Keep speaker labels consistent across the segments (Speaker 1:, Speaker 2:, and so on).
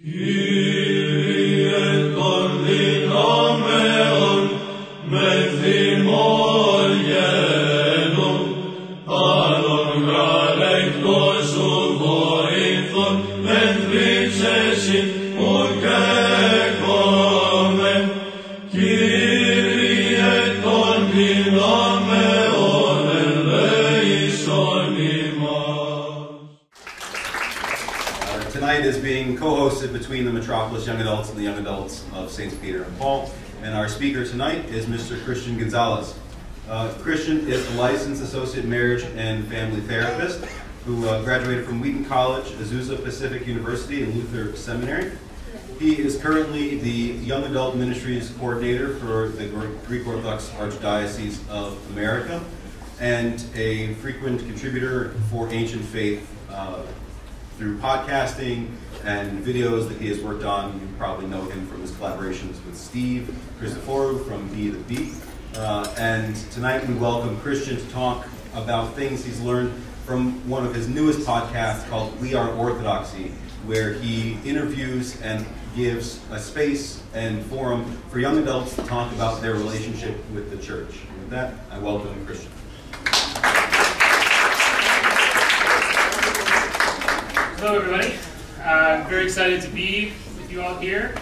Speaker 1: Uh, speaker tonight is Mr. Christian Gonzalez. Uh, Christian is a licensed associate marriage and family therapist who uh, graduated from Wheaton College, Azusa Pacific University, and Luther Seminary. He is currently the Young Adult Ministries Coordinator for the Greek Orthodox Archdiocese of America and a frequent contributor for Ancient Faith uh, through podcasting and videos that he has worked on. You probably know him from his collaborations with Steve Christoforou from Be the Bee. Uh, and tonight we welcome Christian to talk about things he's learned from one of his newest podcasts called We Are Orthodoxy, where he interviews and gives a space and forum for young adults to talk about their relationship with the church. And with that, I welcome Christian.
Speaker 2: Hello, everybody. Uh, I'm very excited to be with you all here.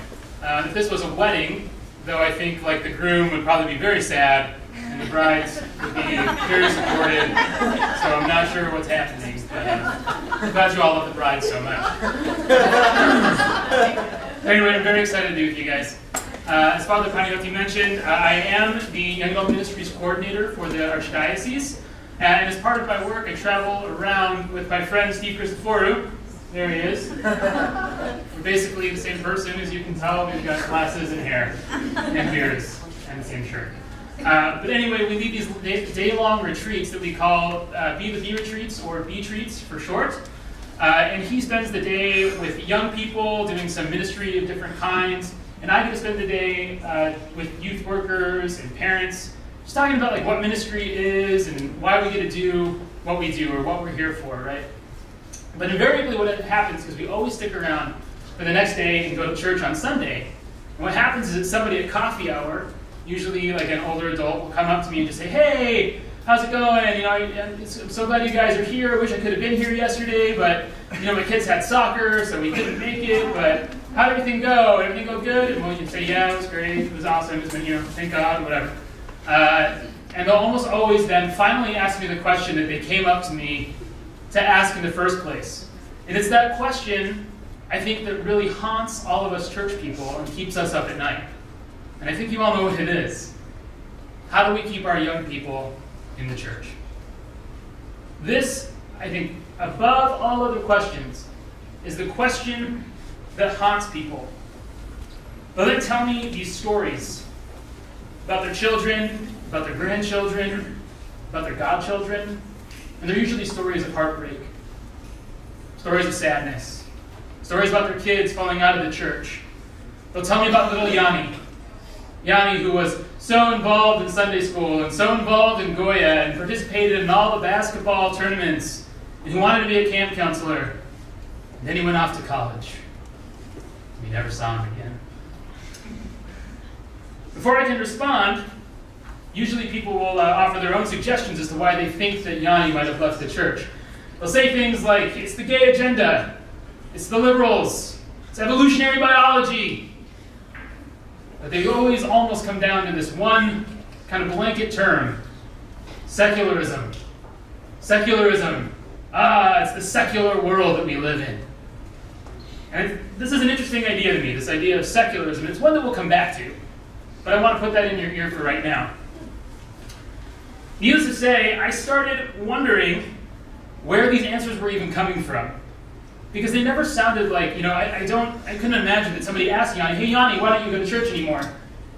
Speaker 2: Uh, if this was a wedding, though I think like the groom would probably be very sad and the brides would be very supported, so I'm not sure what's happening. But uh, I'm glad you all love the bride so much. anyway, I'm very excited to be with you guys. Uh, as Father Panioti mentioned, uh, I am the Young Adult Ministries Coordinator for the Archdiocese. And as part of my work, I travel around with my friend Steve Christoforou. There he is. We're basically the same person, as you can tell. We've got glasses and hair and beards and the same shirt. Uh, but anyway, we lead these day- day-long retreats that we call uh, Be the Bee retreats or Bee treats for short. Uh, and he spends the day with young people doing some ministry of different kinds. And I get to spend the day uh, with youth workers and parents, just talking about like what ministry is and why we get to do what we do or what we're here for, right? But invariably, what happens is we always stick around for the next day and go to church on Sunday. And what happens is that somebody at coffee hour, usually like an older adult, will come up to me and just say, "Hey, how's it going? You know, I'm so glad you guys are here. I wish I could have been here yesterday, but you know, my kids had soccer, so we couldn't make it. But how did everything go? Did everything go good?" And we can say, "Yeah, it was great. It was awesome. It's been, you know, thank God, whatever." Uh, and they'll almost always then finally ask me the question that they came up to me to ask in the first place. And it's that question, I think, that really haunts all of us church people and keeps us up at night. And I think you all know what it is. How do we keep our young people in the church? This, I think, above all other questions, is the question that haunts people. Then tell me these stories about their children, about their grandchildren, about their godchildren, and they're usually stories of heartbreak, stories of sadness, stories about their kids falling out of the church. They'll tell me about little Yanni. Yanni, who was so involved in Sunday school and so involved in Goya and participated in all the basketball tournaments, and who wanted to be a camp counselor. And then he went off to college. We never saw him again. Before I can respond, usually people will uh, offer their own suggestions as to why they think that Yanni might have left the church. They'll say things like, it's the gay agenda, it's the liberals, it's evolutionary biology. But they always almost come down to this one kind of blanket term secularism. Secularism. Ah, it's the secular world that we live in. And this is an interesting idea to me, this idea of secularism. It's one that we'll come back to. But I want to put that in your ear for right now. Needless to say, I started wondering where these answers were even coming from. Because they never sounded like, you know, I, I don't, I couldn't imagine that somebody asked Yanni, hey Yanni, why don't you go to church anymore?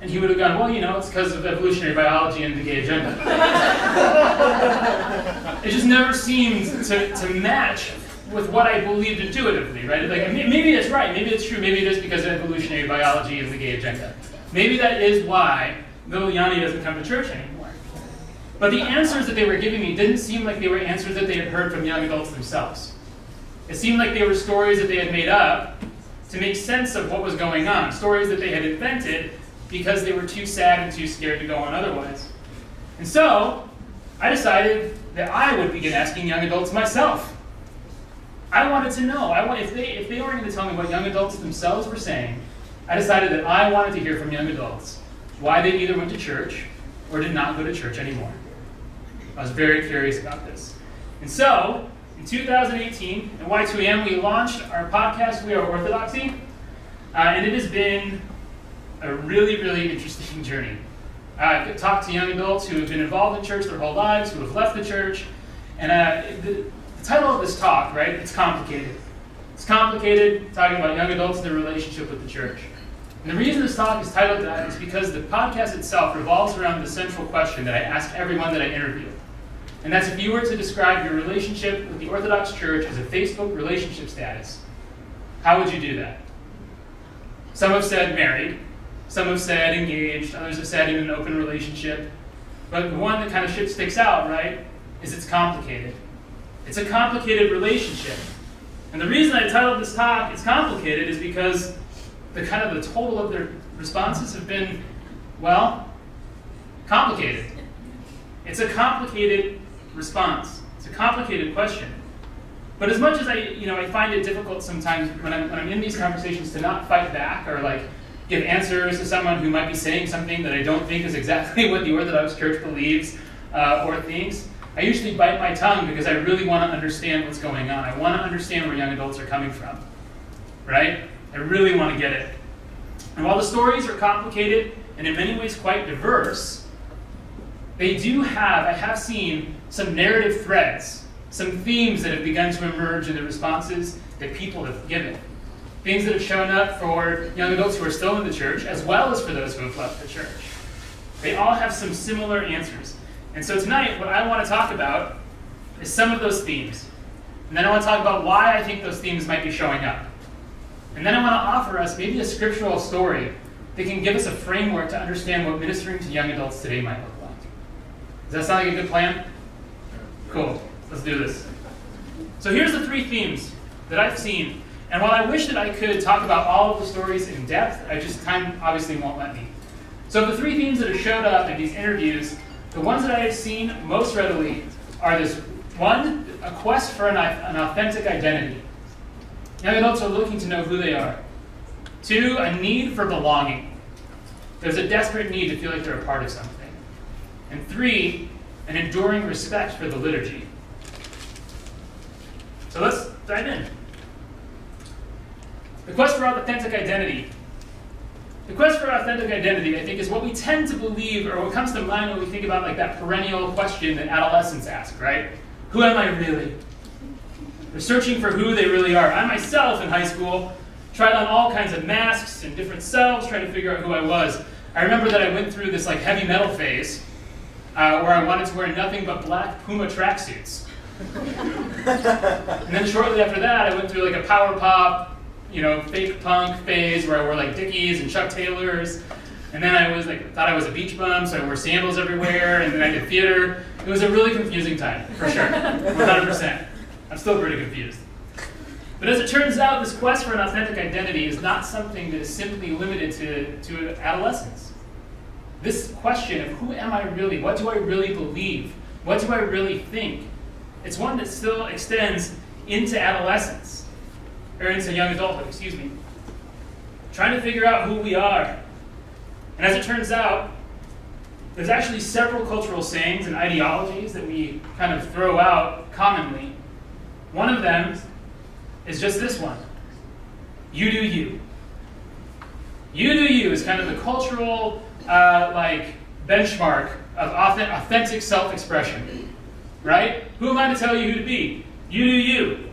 Speaker 2: And he would have gone, well, you know, it's because of evolutionary biology and the gay agenda. it just never seemed to, to match with what I believed intuitively, right? Like, maybe it's right, maybe it's true, maybe it is because of evolutionary biology and the gay agenda. Maybe that is why little Yanni doesn't come to church anymore. But the answers that they were giving me didn't seem like they were answers that they had heard from young adults themselves. It seemed like they were stories that they had made up to make sense of what was going on, stories that they had invented because they were too sad and too scared to go on otherwise. And so, I decided that I would begin asking young adults myself. I wanted to know. I want, if, they, if they weren't going to tell me what young adults themselves were saying, I decided that I wanted to hear from young adults why they either went to church or did not go to church anymore. I was very curious about this. And so, in 2018, at Y2AM, we launched our podcast, We Are Orthodoxy, uh, and it has been a really, really interesting journey. I've talked to young adults who have been involved in church their whole lives, who have left the church, and uh, the, the title of this talk, right, it's complicated. It's complicated, talking about young adults and their relationship with the church. And the reason this talk is titled that is because the podcast itself revolves around the central question that I ask everyone that I interview. And that's if you were to describe your relationship with the Orthodox Church as a Facebook relationship status, how would you do that? Some have said married, some have said engaged, others have said in an open relationship. But the one that kind of sticks out, right, is it's complicated. It's a complicated relationship. And the reason I titled this talk, It's Complicated, is because the kind of the total of their responses have been, well, complicated. It's a complicated response. It's a complicated question. But as much as I, you know, I find it difficult sometimes when I'm, when I'm in these conversations to not fight back or like give answers to someone who might be saying something that I don't think is exactly what the Orthodox Church believes uh, or thinks, I usually bite my tongue because I really want to understand what's going on. I want to understand where young adults are coming from. Right? I really want to get it. And while the stories are complicated and in many ways quite diverse, they do have, I have seen, some narrative threads, some themes that have begun to emerge in the responses that people have given. Things that have shown up for young adults who are still in the church, as well as for those who have left the church. They all have some similar answers. And so tonight, what I want to talk about is some of those themes. And then I want to talk about why I think those themes might be showing up. And then I want to offer us maybe a scriptural story that can give us a framework to understand what ministering to young adults today might look like. Does that sound like a good plan? Cool. Let's do this. So here's the three themes that I've seen. And while I wish that I could talk about all of the stories in depth, I just time obviously won't let me. So the three themes that have showed up in these interviews, the ones that I have seen most readily are this one, a quest for an, an authentic identity. Young adults are looking to know who they are. Two, a need for belonging. There's a desperate need to feel like they're a part of something. And three, an enduring respect for the liturgy. So let's dive in. The quest for authentic identity. The quest for authentic identity, I think, is what we tend to believe, or what comes to mind when we think about like that perennial question that adolescents ask, right? Who am I really? They're searching for who they really are. I myself in high school tried on all kinds of masks and different selves, trying to figure out who I was. I remember that I went through this like heavy metal phase uh, where I wanted to wear nothing but black Puma tracksuits. and then shortly after that, I went through like a power pop, you know, fake punk phase where I wore like Dickies and Chuck Taylors. And then I was like, thought I was a beach bum, so I wore sandals everywhere. And then I did theater. It was a really confusing time, for sure, 100%. I'm still pretty confused. But as it turns out, this quest for an authentic identity is not something that is simply limited to, to adolescence. This question of who am I really? What do I really believe? What do I really think? It's one that still extends into adolescence, or into young adulthood, excuse me. Trying to figure out who we are. And as it turns out, there's actually several cultural sayings and ideologies that we kind of throw out commonly one of them is just this one you do you. You do you is kind of the cultural uh, like benchmark of authentic self-expression, right? Who am I to tell you who to be? You do you.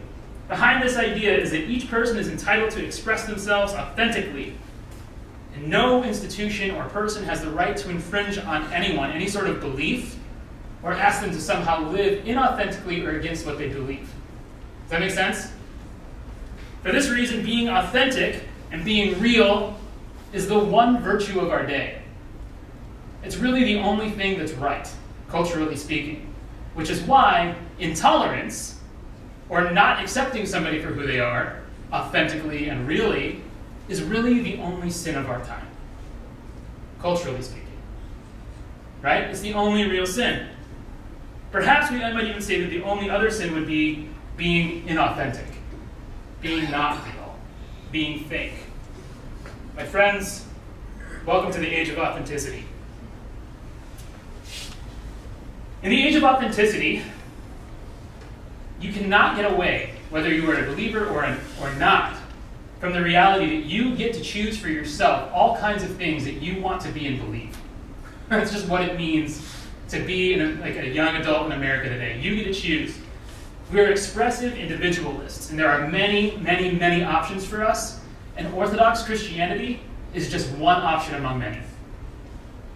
Speaker 2: Behind this idea is that each person is entitled to express themselves authentically. And no institution or person has the right to infringe on anyone, any sort of belief, or ask them to somehow live inauthentically or against what they believe. Does that make sense? For this reason, being authentic and being real is the one virtue of our day. It's really the only thing that's right, culturally speaking, which is why intolerance, or not accepting somebody for who they are, authentically, and really is really the only sin of our time, culturally speaking. Right? It's the only real sin. Perhaps we might even say that the only other sin would be being inauthentic, being not real, being fake. My friends, welcome to the age of authenticity. In the age of authenticity, you cannot get away, whether you are a believer or, an, or not, from the reality that you get to choose for yourself all kinds of things that you want to be and believe. That's just what it means to be a, like a young adult in America today. You get to choose. We're expressive individualists, and there are many, many, many options for us, and Orthodox Christianity is just one option among many.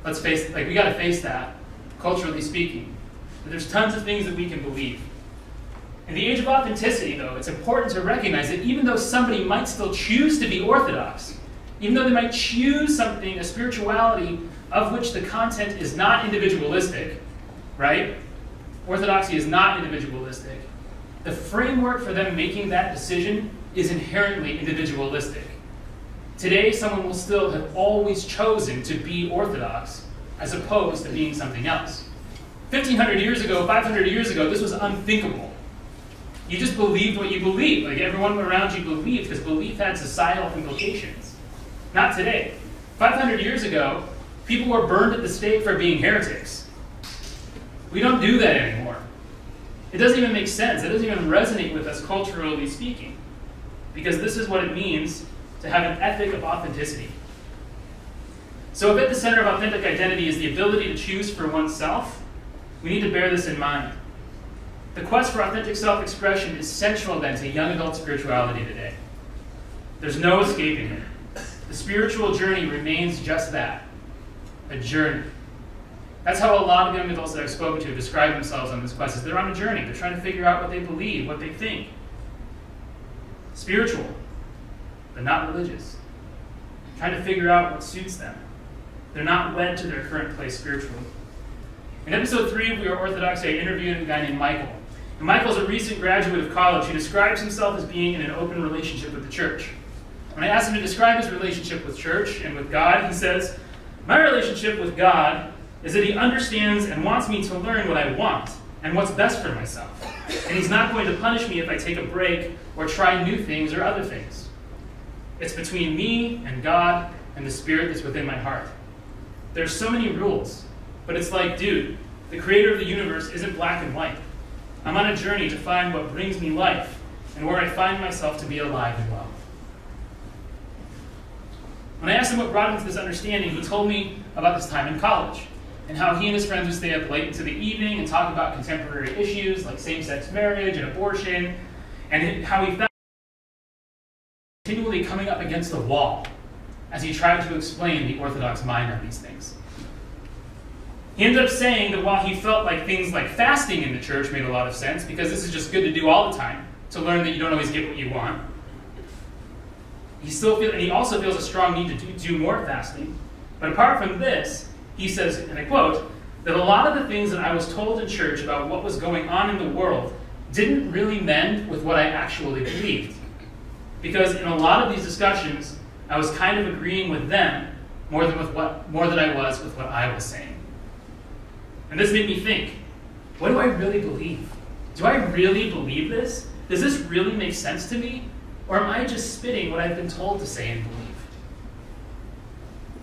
Speaker 2: Let's face like we gotta face that, culturally speaking. There's tons of things that we can believe. In the age of authenticity, though, it's important to recognize that even though somebody might still choose to be Orthodox, even though they might choose something, a spirituality of which the content is not individualistic, right? Orthodoxy is not individualistic. The framework for them making that decision is inherently individualistic. Today, someone will still have always chosen to be Orthodox as opposed to being something else. 1500 years ago, 500 years ago, this was unthinkable. You just believed what you believed. Like everyone around you believed because belief had societal implications. Not today. 500 years ago, people were burned at the stake for being heretics. We don't do that anymore. It doesn't even make sense. It doesn't even resonate with us culturally speaking. Because this is what it means to have an ethic of authenticity. So, if at the center of authentic identity is the ability to choose for oneself, we need to bear this in mind. The quest for authentic self expression is central then to young adult spirituality today. There's no escaping it. The spiritual journey remains just that a journey. That's how a lot of young adults that I've spoken to describe themselves on this quest is they're on a journey. They're trying to figure out what they believe, what they think. Spiritual, but not religious. Trying to figure out what suits them. They're not wed to their current place spiritually. In episode three of We Are Orthodox, I interviewed a guy named Michael. And Michael's a recent graduate of college who describes himself as being in an open relationship with the church. When I asked him to describe his relationship with church and with God, he says, My relationship with God is that he understands and wants me to learn what I want and what's best for myself. And he's not going to punish me if I take a break or try new things or other things. It's between me and God and the spirit that's within my heart. There's so many rules, but it's like, dude, the creator of the universe isn't black and white. I'm on a journey to find what brings me life and where I find myself to be alive and well. When I asked him what brought him to this understanding, he told me about this time in college and how he and his friends would stay up late into the evening and talk about contemporary issues like same sex marriage and abortion, and how he found continually coming up against the wall as he tried to explain the Orthodox mind on these things. He ended up saying that while he felt like things like fasting in the church made a lot of sense, because this is just good to do all the time, to learn that you don't always get what you want, he still feel, and he also feels a strong need to do, do more fasting. But apart from this, he says, and I quote, that a lot of the things that I was told in church about what was going on in the world didn't really mend with what I actually believed. Because in a lot of these discussions, I was kind of agreeing with them more than with what more than I was with what I was saying. And this made me think, what do I really believe? Do I really believe this? Does this really make sense to me? Or am I just spitting what I've been told to say and believe?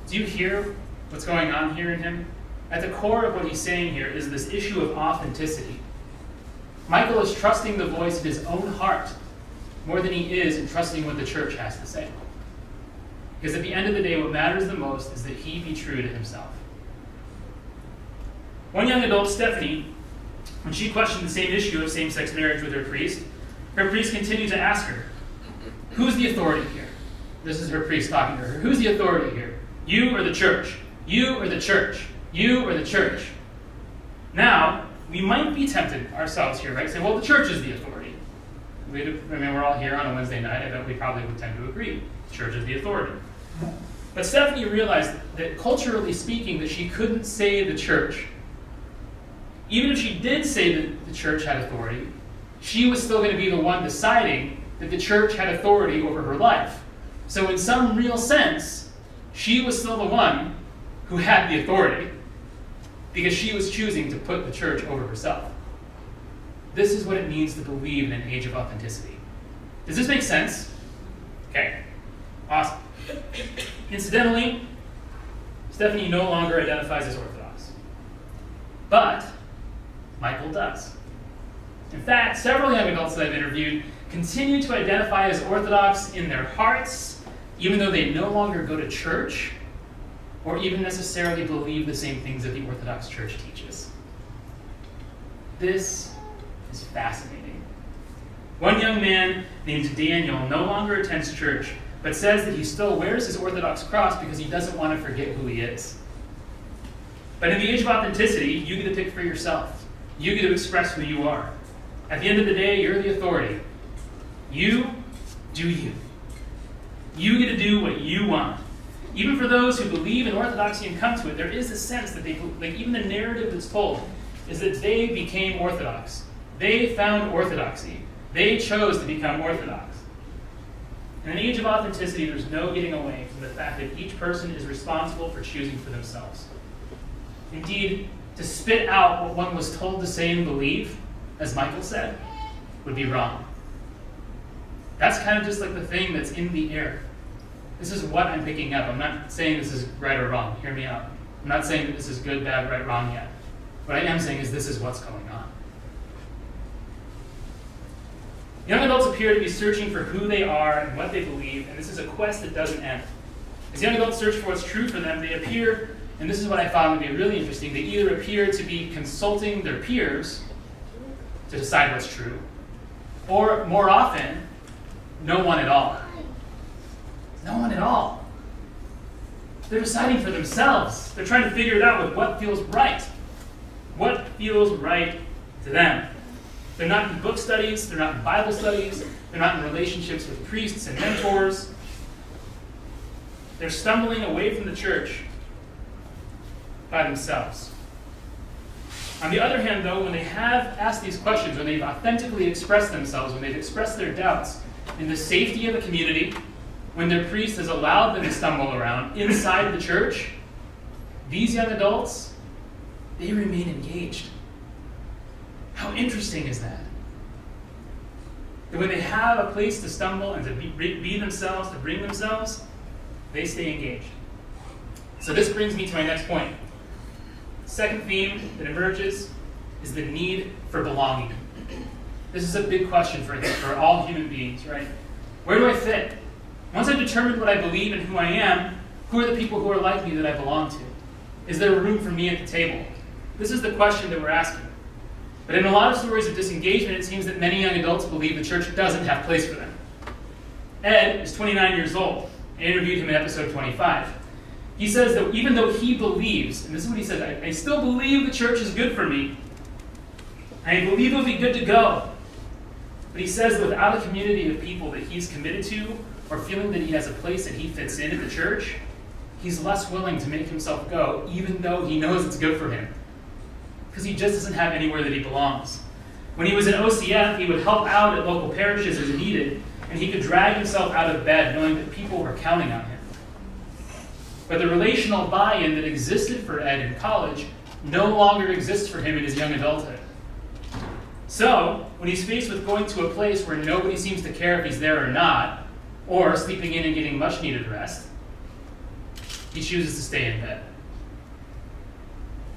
Speaker 2: Do you hear what's going on here in him? At the core of what he's saying here is this issue of authenticity. Michael is trusting the voice of his own heart more than he is in trusting what the church has to say. Because at the end of the day, what matters the most is that he be true to himself. One young adult, Stephanie, when she questioned the same issue of same sex marriage with her priest, her priest continued to ask her, Who's the authority here? This is her priest talking to her. Who's the authority here? You or the church? You or the church? You or the church? Now, we might be tempted ourselves here, right? Say, well, the church is the authority. We, I mean, we're all here on a Wednesday night. I bet we probably would tend to agree. The church is the authority. But Stephanie realized that culturally speaking, that she couldn't say the church. Even if she did say that the church had authority, she was still going to be the one deciding that the church had authority over her life. So, in some real sense, she was still the one who had the authority because she was choosing to put the church over herself. This is what it means to believe in an age of authenticity. Does this make sense? Okay, awesome. Incidentally, Stephanie no longer identifies as Orthodox. But Michael does. In fact, several young adults that I've interviewed continue to identify as Orthodox in their hearts, even though they no longer go to church or even necessarily believe the same things that the Orthodox Church teaches. This is fascinating. One young man named Daniel no longer attends church, but says that he still wears his Orthodox cross because he doesn't want to forget who he is. But in the age of authenticity, you get to pick for yourself. You get to express who you are. At the end of the day, you're the authority. You do you. You get to do what you want. Even for those who believe in orthodoxy and come to it, there is a sense that they, like even the narrative that's told, is that they became orthodox. They found orthodoxy. They chose to become orthodox. In an age of authenticity, there's no getting away from the fact that each person is responsible for choosing for themselves. Indeed, to spit out what one was told to say and believe, as Michael said, would be wrong. That's kind of just like the thing that's in the air. This is what I'm picking up. I'm not saying this is right or wrong. Hear me out. I'm not saying that this is good, bad, right, wrong yet. What I am saying is this is what's going on. Young adults appear to be searching for who they are and what they believe, and this is a quest that doesn't end. As young adults search for what's true for them, they appear, and this is what I found to be really interesting, they either appear to be consulting their peers to decide what's true, or more often, no one at all. No one at all. They're deciding for themselves. They're trying to figure it out with what feels right. What feels right to them. They're not in book studies, they're not in Bible studies, they're not in relationships with priests and mentors. They're stumbling away from the church by themselves. On the other hand, though, when they have asked these questions, when they've authentically expressed themselves, when they've expressed their doubts in the safety of the community, when their priest has allowed them to stumble around inside the church, these young adults, they remain engaged. How interesting is that? That when they have a place to stumble and to be, be themselves, to bring themselves, they stay engaged. So this brings me to my next point. Second theme that emerges is the need for belonging. This is a big question for, for all human beings, right? Where do I fit? Once I've determined what I believe and who I am, who are the people who are like me that I belong to? Is there room for me at the table? This is the question that we're asking. But in a lot of stories of disengagement, it seems that many young adults believe the church doesn't have place for them. Ed is 29 years old. I interviewed him in episode 25. He says that even though he believes, and this is what he says, I, I still believe the church is good for me. I believe it'll be good to go. But he says without a community of people that he's committed to, or feeling that he has a place that he fits in at the church, he's less willing to make himself go, even though he knows it's good for him because he just doesn't have anywhere that he belongs. When he was in OCF, he would help out at local parishes as needed, and he could drag himself out of bed knowing that people were counting on him. But the relational buy in that existed for Ed in college no longer exists for him in his young adulthood. So, when he's faced with going to a place where nobody seems to care if he's there or not, or sleeping in and getting much needed rest, he chooses to stay in bed.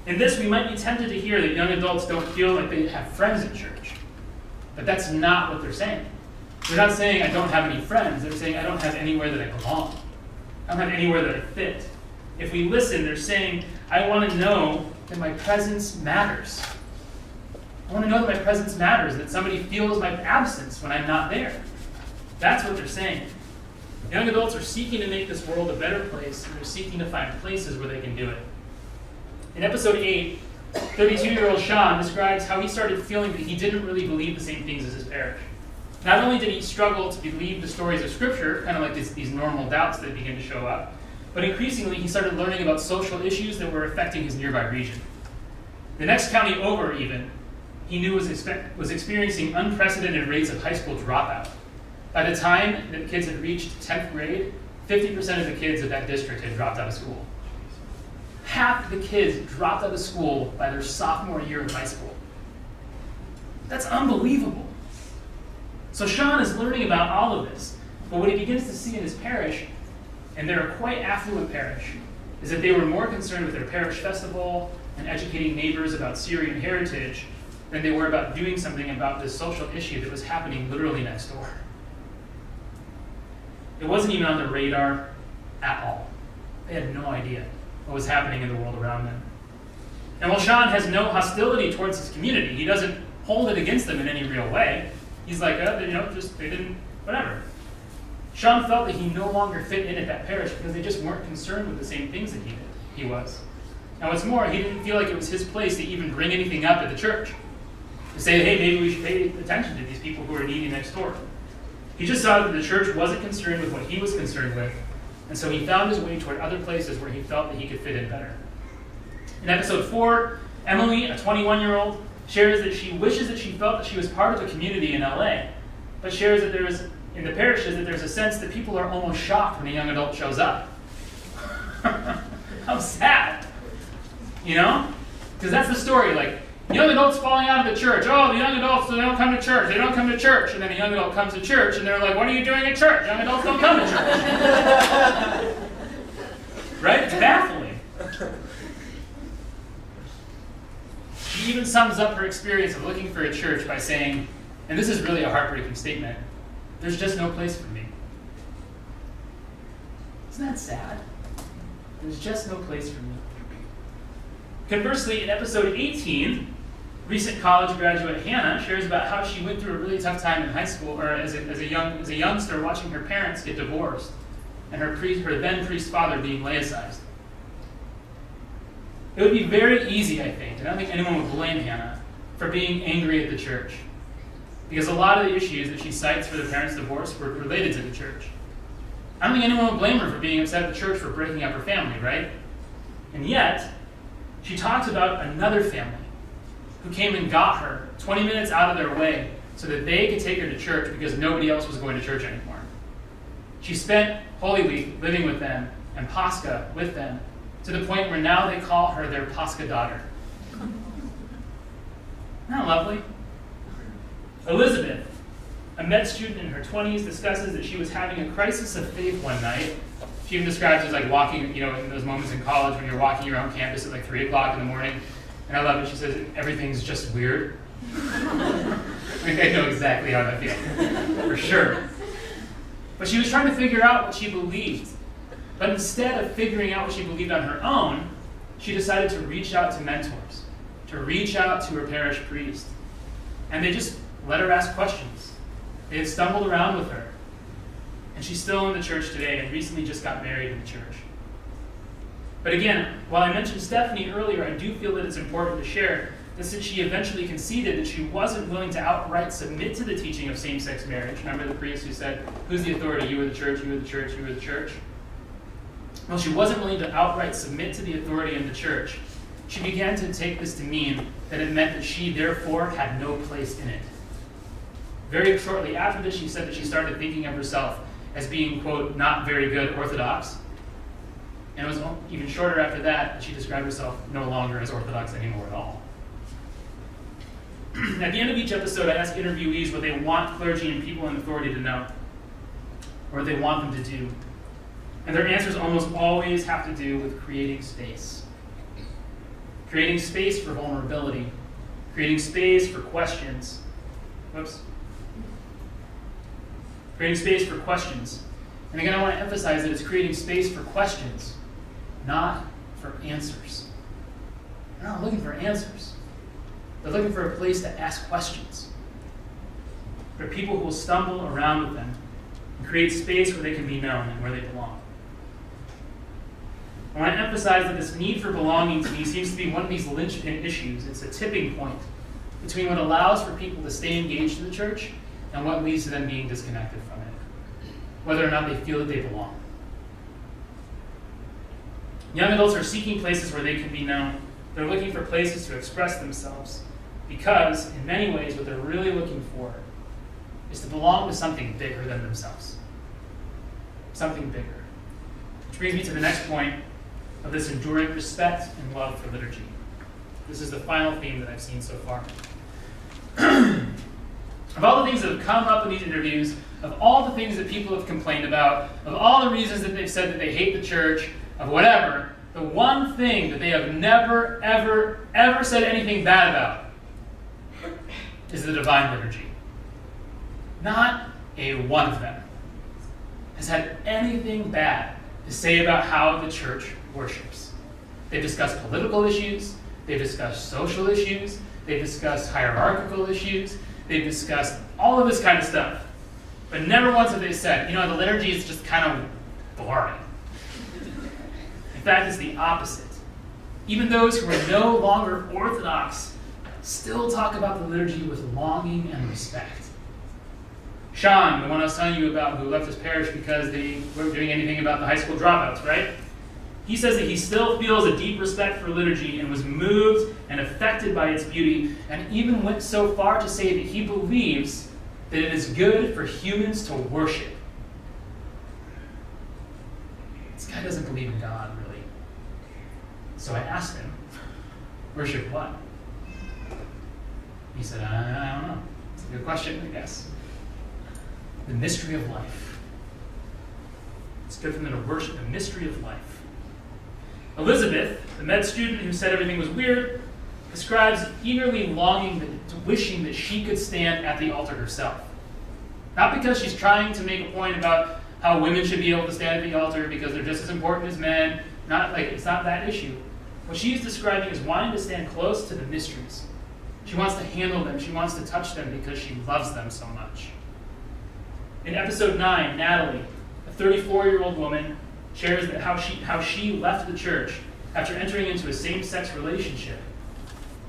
Speaker 2: In this, we might be tempted to hear that young adults don't feel like they have friends in church. But that's not what they're saying. They're not saying, I don't have any friends. They're saying, I don't have anywhere that I belong. I don't have anywhere that I fit. If we listen, they're saying, I want to know that my presence matters. I want to know that my presence matters, that somebody feels my absence when I'm not there. That's what they're saying. Young adults are seeking to make this world a better place, and they're seeking to find places where they can do it. In episode 8, 32 year old Sean describes how he started feeling that he didn't really believe the same things as his parish. Not only did he struggle to believe the stories of Scripture, kind of like this, these normal doubts that begin to show up, but increasingly he started learning about social issues that were affecting his nearby region. The next county over, even, he knew was, expect, was experiencing unprecedented rates of high school dropout. By the time the kids had reached 10th grade, 50% of the kids of that district had dropped out of school. Half the kids dropped out of school by their sophomore year of high school. That's unbelievable. So Sean is learning about all of this. But what he begins to see in his parish, and they're a quite affluent parish, is that they were more concerned with their parish festival and educating neighbors about Syrian heritage than they were about doing something about this social issue that was happening literally next door. It wasn't even on their radar at all. They had no idea what was happening in the world around them. And while Sean has no hostility towards his community, he doesn't hold it against them in any real way. He's like, oh, you know, just they didn't, whatever. Sean felt that he no longer fit in at that parish because they just weren't concerned with the same things that he did. He was. Now, what's more, he didn't feel like it was his place to even bring anything up at the church. To say, hey, maybe we should pay attention to these people who are needy next door. He just saw that the church wasn't concerned with what he was concerned with, and so he found his way toward other places where he felt that he could fit in better. In episode 4, Emily, a 21 year old, shares that she wishes that she felt that she was part of a community in LA, but shares that there is, in the parishes, that there's a sense that people are almost shocked when a young adult shows up. How sad. You know? Because that's the story. Like, young adults falling out of the church. Oh, the young adults, they don't come to church. They don't come to church. And then a young adult comes to church, and they're like, what are you doing at church? Young adults don't come to church. right? It's baffling. She even sums up her experience of looking for a church by saying, and this is really a heartbreaking statement, there's just no place for me. Isn't that sad? There's just no place for me. Conversely, in episode 18, recent college graduate Hannah shares about how she went through a really tough time in high school, or as a, as a, young, as a youngster, watching her parents get divorced, and her, priest, her then priest father being laicized. It would be very easy, I think, and I don't think anyone would blame Hannah for being angry at the church. Because a lot of the issues that she cites for the parents' divorce were related to the church. I don't think anyone would blame her for being upset at the church for breaking up her family, right? And yet, she talks about another family who came and got her 20 minutes out of their way so that they could take her to church because nobody else was going to church anymore. She spent Holy Week living with them and Pascha with them to the point where now they call her their Pascha daughter. Isn't that lovely? Elizabeth, a med student in her 20s, discusses that she was having a crisis of faith one night. She even describes it as like walking, you know, in those moments in college when you're walking around campus at like 3 o'clock in the morning. And I love it. She says, everything's just weird. I think I know exactly how that feels, for sure. But she was trying to figure out what she believed. But instead of figuring out what she believed on her own, she decided to reach out to mentors, to reach out to her parish priest. And they just let her ask questions. They had stumbled around with her. And she's still in the church today and recently just got married in the church. But again, while I mentioned Stephanie earlier, I do feel that it's important to share that since she eventually conceded that she wasn't willing to outright submit to the teaching of same sex marriage, remember the priest who said, Who's the authority? You or the church, you or the church, you or the church? Well, she wasn't willing to outright submit to the authority of the church. She began to take this to mean that it meant that she, therefore, had no place in it. Very shortly after this, she said that she started thinking of herself as being, quote, not very good Orthodox. And it was even shorter after that that she described herself no longer as Orthodox anymore at all. at the end of each episode, I ask interviewees what they want clergy and people in authority to know, or what they want them to do. And their answers almost always have to do with creating space. Creating space for vulnerability, creating space for questions. Whoops. Creating space for questions. And again, I want to emphasize that it's creating space for questions, not for answers. They're not looking for answers. They're looking for a place to ask questions. For people who will stumble around with them and create space where they can be known and where they belong. I want to emphasize that this need for belonging to me seems to be one of these linchpin issues. It's a tipping point between what allows for people to stay engaged in the church and what leads to them being disconnected from it, whether or not they feel that they belong. Young adults are seeking places where they can be known. They're looking for places to express themselves because, in many ways, what they're really looking for is to belong to something bigger than themselves. Something bigger. Which brings me to the next point of this enduring respect and love for liturgy. This is the final theme that I've seen so far. of all the things that have come up in these interviews, of all the things that people have complained about, of all the reasons that they've said that they hate the church, of whatever, the one thing that they have never, ever, ever said anything bad about is the divine liturgy. Not a one of them has had anything bad to say about how the church worships. They've discussed political issues, they've discussed social issues, they've discussed hierarchical issues, they've discussed all of this kind of stuff. But never once have they said, you know, the liturgy is just kind of boring. In fact, it's the opposite. Even those who are no longer Orthodox still talk about the liturgy with longing and respect. Sean, the one I was telling you about, who left his parish because they weren't doing anything about the high school dropouts, right? He says that he still feels a deep respect for liturgy and was moved and affected by its beauty, and even went so far to say that he believes that it is good for humans to worship. This guy doesn't believe in God, really. So I asked him, worship what? He said, I, I don't know. It's a good question, I guess. The mystery of life. It's good for them to worship the mystery of life. Elizabeth, the med student who said everything was weird, describes eagerly longing, to wishing that she could stand at the altar herself. Not because she's trying to make a point about how women should be able to stand at the altar because they're just as important as men. Not like it's not that issue. What she's describing is wanting to stand close to the mysteries. She wants to handle them. She wants to touch them because she loves them so much. In episode 9, Natalie, a 34 year old woman, shares that how she, how she left the church after entering into a same sex relationship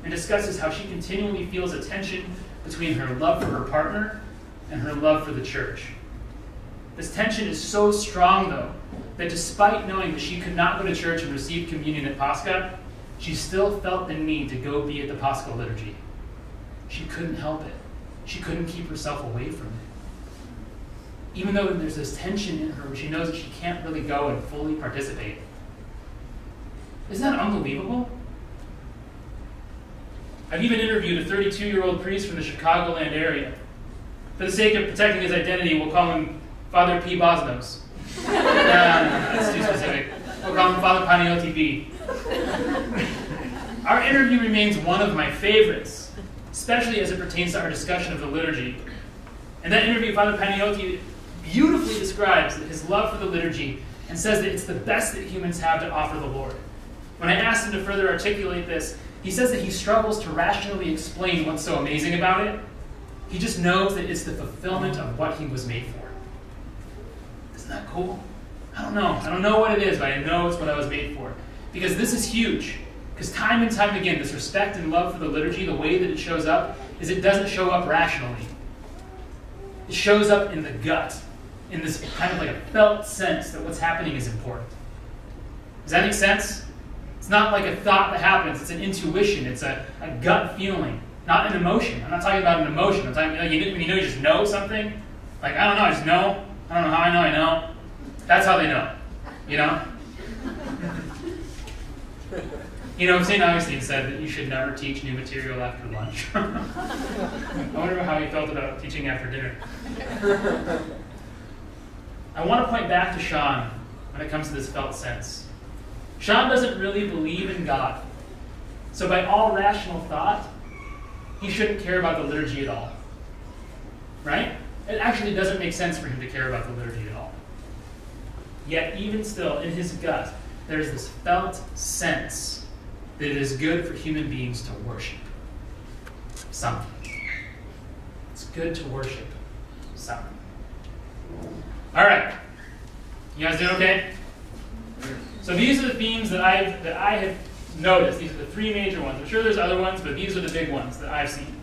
Speaker 2: and discusses how she continually feels a tension between her love for her partner and her love for the church. This tension is so strong, though, that despite knowing that she could not go to church and receive communion at Pascha, she still felt the need to go be at the Paschal liturgy. She couldn't help it. She couldn't keep herself away from it. Even though there's this tension in her she knows that she can't really go and fully participate. Isn't that unbelievable? I've even interviewed a 32 year old priest from the Chicagoland area. For the sake of protecting his identity, we'll call him Father P. Bosnos. uh, that's too specific. We'll call him Father Panayotti B. Our interview remains one of my favorites, especially as it pertains to our discussion of the liturgy. In that interview, Father Panayotti beautifully describes his love for the liturgy and says that it's the best that humans have to offer the Lord. When I asked him to further articulate this, he says that he struggles to rationally explain what's so amazing about it. He just knows that it's the fulfillment of what he was made for. Isn't that cool? I don't know. I don't know what it is, but I know it's what I was made for. Because this is huge. Because time and time again, this respect and love for the liturgy, the way that it shows up, is it doesn't show up rationally. It shows up in the gut, in this kind of like a felt sense that what's happening is important. Does that make sense? It's not like a thought that happens, it's an intuition, it's a, a gut feeling, not an emotion. I'm not talking about an emotion. I'm talking like, you, when you know you just know something, like, I don't know, I just know. I don't know how I know I know. That's how they know. You know? You know, St. Augustine said that you should never teach new material after lunch. I wonder how he felt about teaching after dinner. I want to point back to Sean when it comes to this felt sense. Sean doesn't really believe in God. So, by all rational thought, he shouldn't care about the liturgy at all. Right? It actually doesn't make sense for him to care about the liturgy at all. Yet, even still, in his gut, there's this felt sense that it is good for human beings to worship something. It's good to worship something. All right. You guys doing okay? So these are the themes that I that I have noticed. These are the three major ones. I'm sure there's other ones, but these are the big ones that I've seen.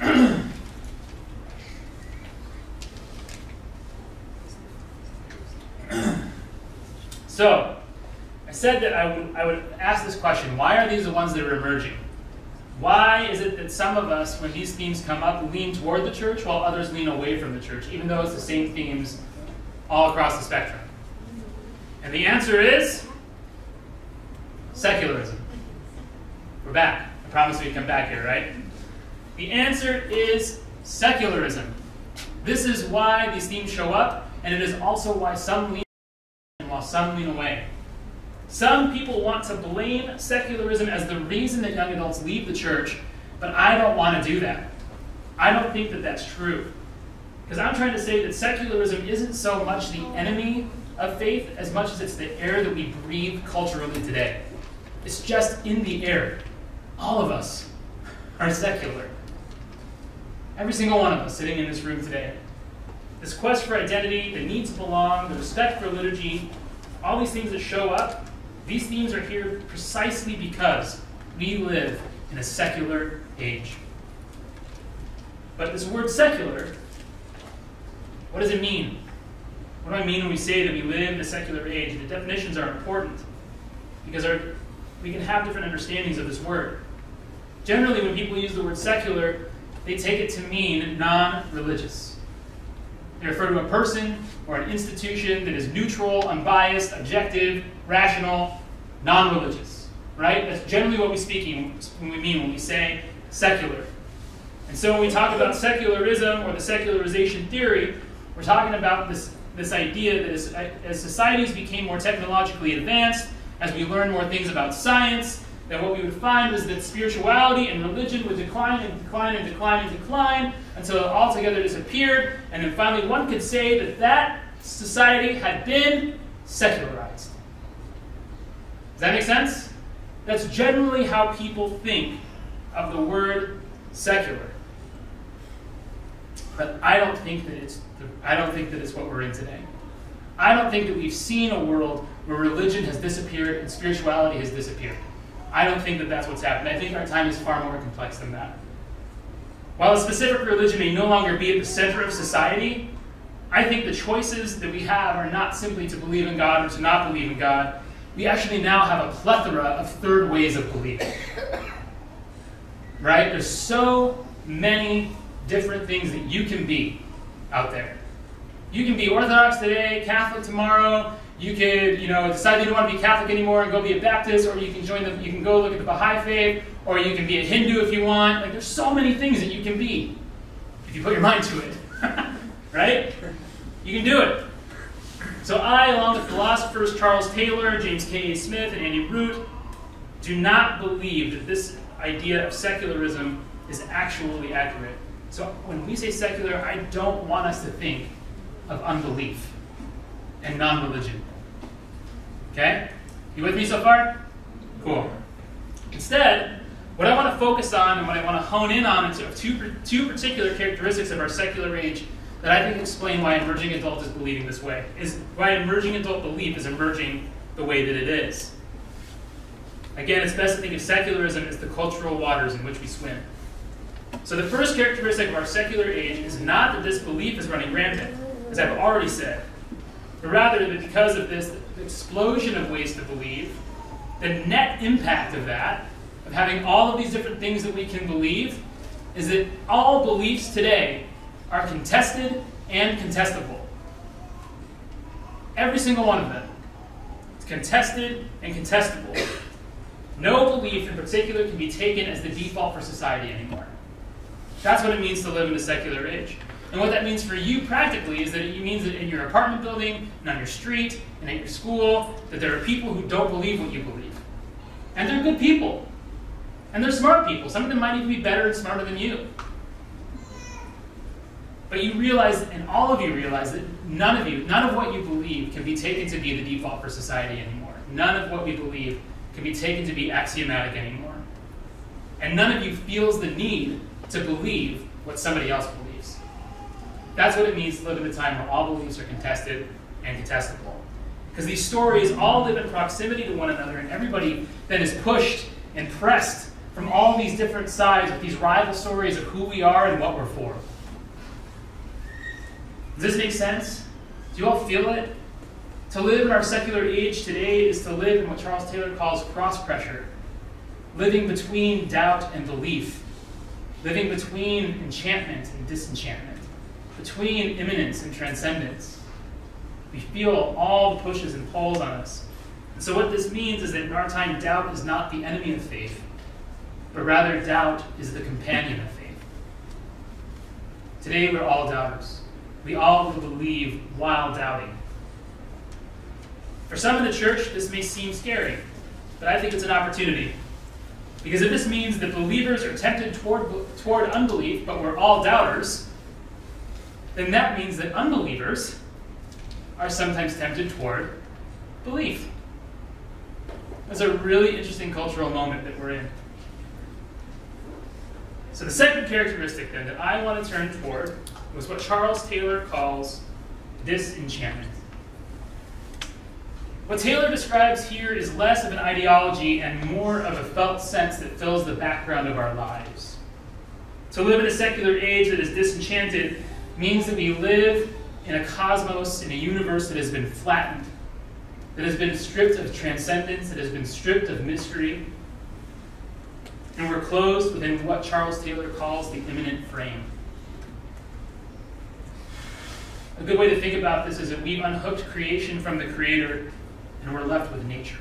Speaker 2: so, I said that I would, I would ask this question why are these the ones that are emerging? Why is it that some of us, when these themes come up, lean toward the church while others lean away from the church, even though it's the same themes all across the spectrum? And the answer is secularism. We're back. I promise we'd come back here, right? The answer is secularism. This is why these themes show up, and it is also why some lean while some lean away. Some people want to blame secularism as the reason that young adults leave the church, but I don't want to do that. I don't think that that's true. Because I'm trying to say that secularism isn't so much the enemy of faith as much as it's the air that we breathe culturally today. It's just in the air. All of us are secular. Every single one of us sitting in this room today. This quest for identity, the need to belong, the respect for liturgy, all these things that show up these themes are here precisely because we live in a secular age. But this word secular, what does it mean? What do I mean when we say that we live in a secular age? The definitions are important because our, we can have different understandings of this word. Generally, when people use the word secular, they take it to mean non religious. They refer to a person or an institution that is neutral, unbiased, objective, rational, non-religious, right? That's generally what we're speaking when we mean when we say secular. And so when we talk about secularism or the secularization theory, we're talking about this, this idea that as, as societies became more technologically advanced, as we learn more things about science, that what we would find was that spirituality and religion would decline and decline and decline and decline until it altogether disappeared. And then finally, one could say that that society had been secularized. Does that make sense? That's generally how people think of the word secular. But I don't think that it's I don't think that it's what we're in today. I don't think that we've seen a world where religion has disappeared and spirituality has disappeared. I don't think that that's what's happened. I think our time is far more complex than that. While a specific religion may no longer be at the center of society, I think the choices that we have are not simply to believe in God or to not believe in God, we actually now have a plethora of third ways of believing. Right? There's so many different things that you can be out there. You can be Orthodox today, Catholic tomorrow. You could, you know, decide you don't want to be Catholic anymore and go be a Baptist, or you can join the, you can go look at the Baha'i faith, or you can be a Hindu if you want. Like, there's so many things that you can be if you put your mind to it. right? You can do it. So I, along with philosophers Charles Taylor, James K. A. Smith, and Andy Root, do not believe that this idea of secularism is actually accurate. So when we say secular, I don't want us to think of unbelief and non-religion. Okay? You with me so far? Cool. Instead, what I want to focus on and what I want to hone in on are two, two particular characteristics of our secular age that I think explain why emerging adult is believing this way, is why emerging adult belief is emerging the way that it is. Again, it's best to think of secularism as the cultural waters in which we swim. So the first characteristic of our secular age is not that this belief is running rampant, as I've already said, but rather that because of this explosion of ways to believe, the net impact of that, of having all of these different things that we can believe, is that all beliefs today are contested and contestable. Every single one of them. contested and contestable. No belief in particular can be taken as the default for society anymore. That's what it means to live in a secular age. And what that means for you practically is that it means that in your apartment building, and on your street, and at your school, that there are people who don't believe what you believe. And they're good people. And they're smart people. Some of them might even be better and smarter than you. But you realize, and all of you realize, that none of you, none of what you believe can be taken to be the default for society anymore. None of what we believe can be taken to be axiomatic anymore. And none of you feels the need to believe what somebody else believes. That's what it means to live in a time where all beliefs are contested and contestable. Because these stories all live in proximity to one another, and everybody then is pushed and pressed from all these different sides with these rival stories of who we are and what we're for. Does this make sense? Do you all feel it? To live in our secular age today is to live in what Charles Taylor calls cross pressure. living between doubt and belief, living between enchantment and disenchantment, between immanence and transcendence. We feel all the pushes and pulls on us. And so, what this means is that in our time, doubt is not the enemy of faith, but rather, doubt is the companion of faith. Today, we're all doubters. We all will believe while doubting. For some in the church, this may seem scary, but I think it's an opportunity. Because if this means that believers are tempted toward, toward unbelief, but we're all doubters, then that means that unbelievers are sometimes tempted toward belief. That's a really interesting cultural moment that we're in. So, the second characteristic then that I want to turn toward was what Charles Taylor calls disenchantment. What Taylor describes here is less of an ideology and more of a felt sense that fills the background of our lives. To live in a secular age that is disenchanted means that we live in a cosmos, in a universe that has been flattened, that has been stripped of transcendence, that has been stripped of mystery, and we're closed within what Charles Taylor calls the immanent frame. A good way to think about this is that we've unhooked creation from the Creator and we're left with nature.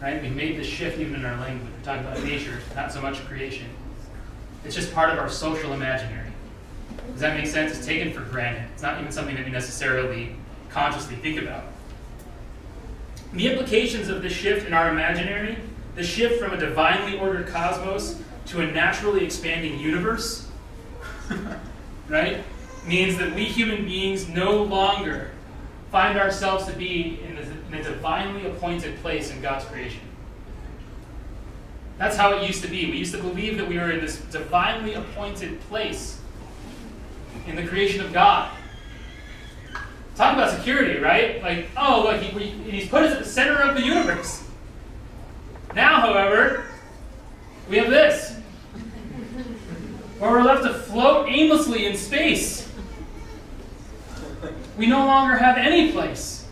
Speaker 2: Right? We've made the shift even in our language. We talk about nature, not so much creation. It's just part of our social imaginary. Does that make sense? It's taken for granted. It's not even something that we necessarily consciously think about. The implications of this shift in our imaginary, the shift from a divinely ordered cosmos to a naturally expanding universe, right, means that we human beings no longer find ourselves to be in, in a divinely appointed place in God's creation. That's how it used to be. We used to believe that we were in this divinely appointed place in the creation of God. Talk about security, right? Like, oh, look, he, he's put us at the center of the universe. Now, however, we have this, where we're left to float aimlessly in space we no longer have any place.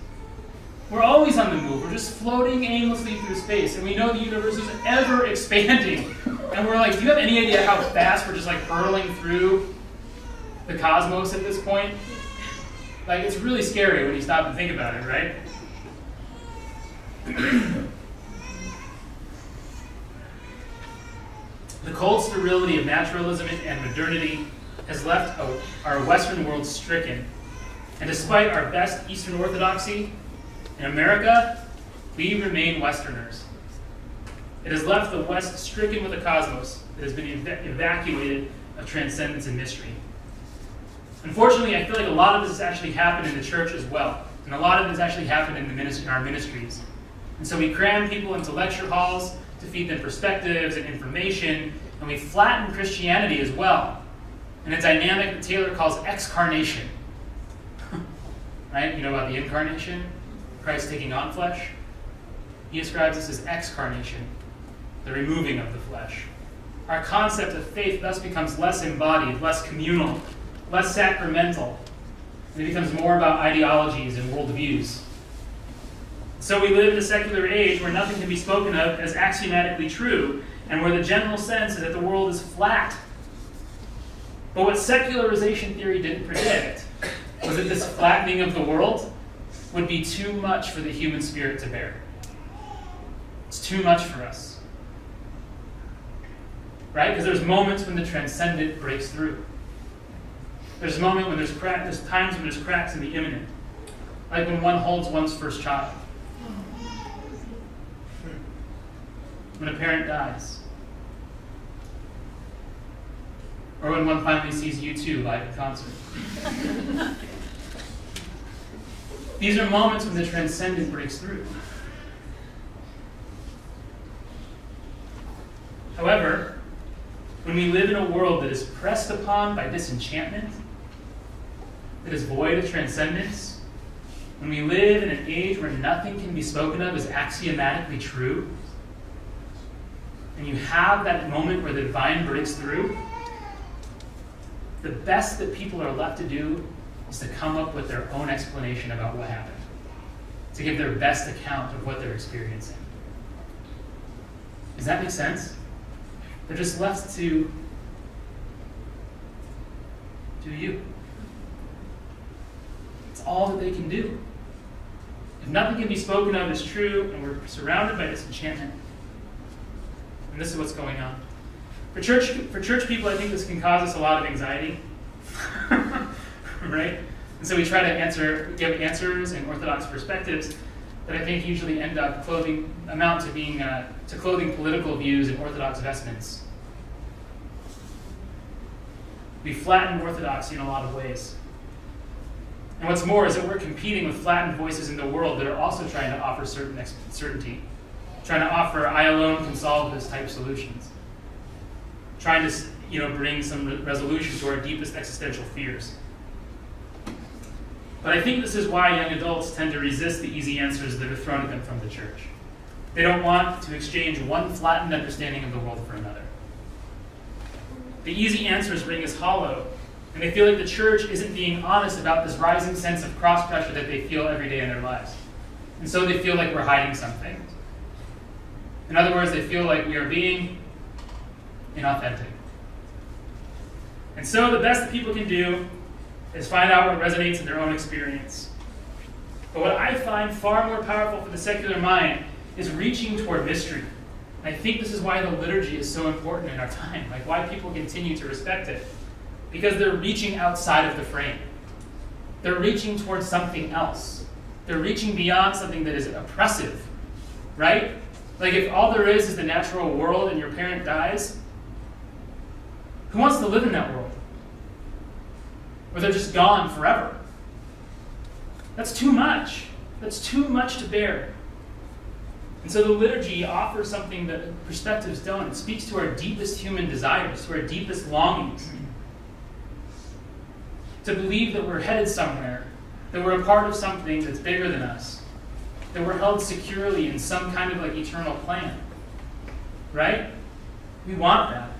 Speaker 2: We're always on the move. We're just floating aimlessly through space. And we know the universe is ever expanding. And we're like, do you have any idea how fast we're just like hurtling through the cosmos at this point? Like, it's really scary when you stop and think about it, right? the cold sterility of naturalism and modernity has left our Western world stricken and despite our best Eastern Orthodoxy, in America, we remain Westerners. It has left the West stricken with a cosmos that has been ev- evacuated of transcendence and mystery. Unfortunately, I feel like a lot of this has actually happened in the church as well, and a lot of it has actually happened in, the ministry, in our ministries. And so we cram people into lecture halls to feed them perspectives and information, and we flatten Christianity as well. And a dynamic that Taylor calls excarnation right? You know about the incarnation, Christ taking on flesh. He describes this as excarnation, the removing of the flesh. Our concept of faith thus becomes less embodied, less communal, less sacramental, and it becomes more about ideologies and worldviews. So we live in a secular age where nothing can be spoken of as axiomatically true, and where the general sense is that the world is flat. But what secularization theory didn't predict was that this flattening of the world would be too much for the human spirit to bear. It's too much for us. Right? Because there's moments when the transcendent breaks through. There's a moment when there's crack, there's times when there's cracks in the immanent, Like when one holds one's first child. When a parent dies. Or when one finally sees U2 live at concert. These are moments when the transcendent breaks through. However, when we live in a world that is pressed upon by disenchantment, that is void of transcendence, when we live in an age where nothing can be spoken of as axiomatically true, and you have that moment where the divine breaks through, the best that people are left to do is to come up with their own explanation about what happened, to give their best account of what they're experiencing. Does that make sense? They're just left to do you. All that they can do. If nothing can be spoken of as true, and we're surrounded by disenchantment, and this is what's going on. For church, for church people, I think this can cause us a lot of anxiety. right? And so we try to answer, give answers and orthodox perspectives that I think usually end up clothing, amount to being, uh, to clothing political views in orthodox vestments. We flatten orthodoxy in a lot of ways. And what's more is that we're competing with flattened voices in the world that are also trying to offer certain certainty, trying to offer I alone can solve this type solutions, trying to you know bring some resolution to our deepest existential fears. But I think this is why young adults tend to resist the easy answers that are thrown at them from the church. They don't want to exchange one flattened understanding of the world for another. The easy answers ring as hollow and they feel like the church isn't being honest about this rising sense of cross pressure that they feel every day in their lives. And so they feel like we're hiding something. In other words, they feel like we are being inauthentic. And so the best that people can do is find out what resonates in their own experience. But what I find far more powerful for the secular mind is reaching toward mystery. I think this is why the liturgy is so important in our time, like why people continue to respect it because they're reaching outside of the frame. They're reaching towards something else. They're reaching beyond something that is oppressive, right? Like if all there is is the natural world and your parent dies, who wants to live in that world? Or they're just gone forever. That's too much. That's too much to bear. And so the liturgy offers something that perspectives don't. It speaks to our deepest human desires, to our deepest longings to believe that we're headed somewhere, that we're a part of something that's bigger than us, that we're held securely in some kind of like eternal plan. Right? We want that.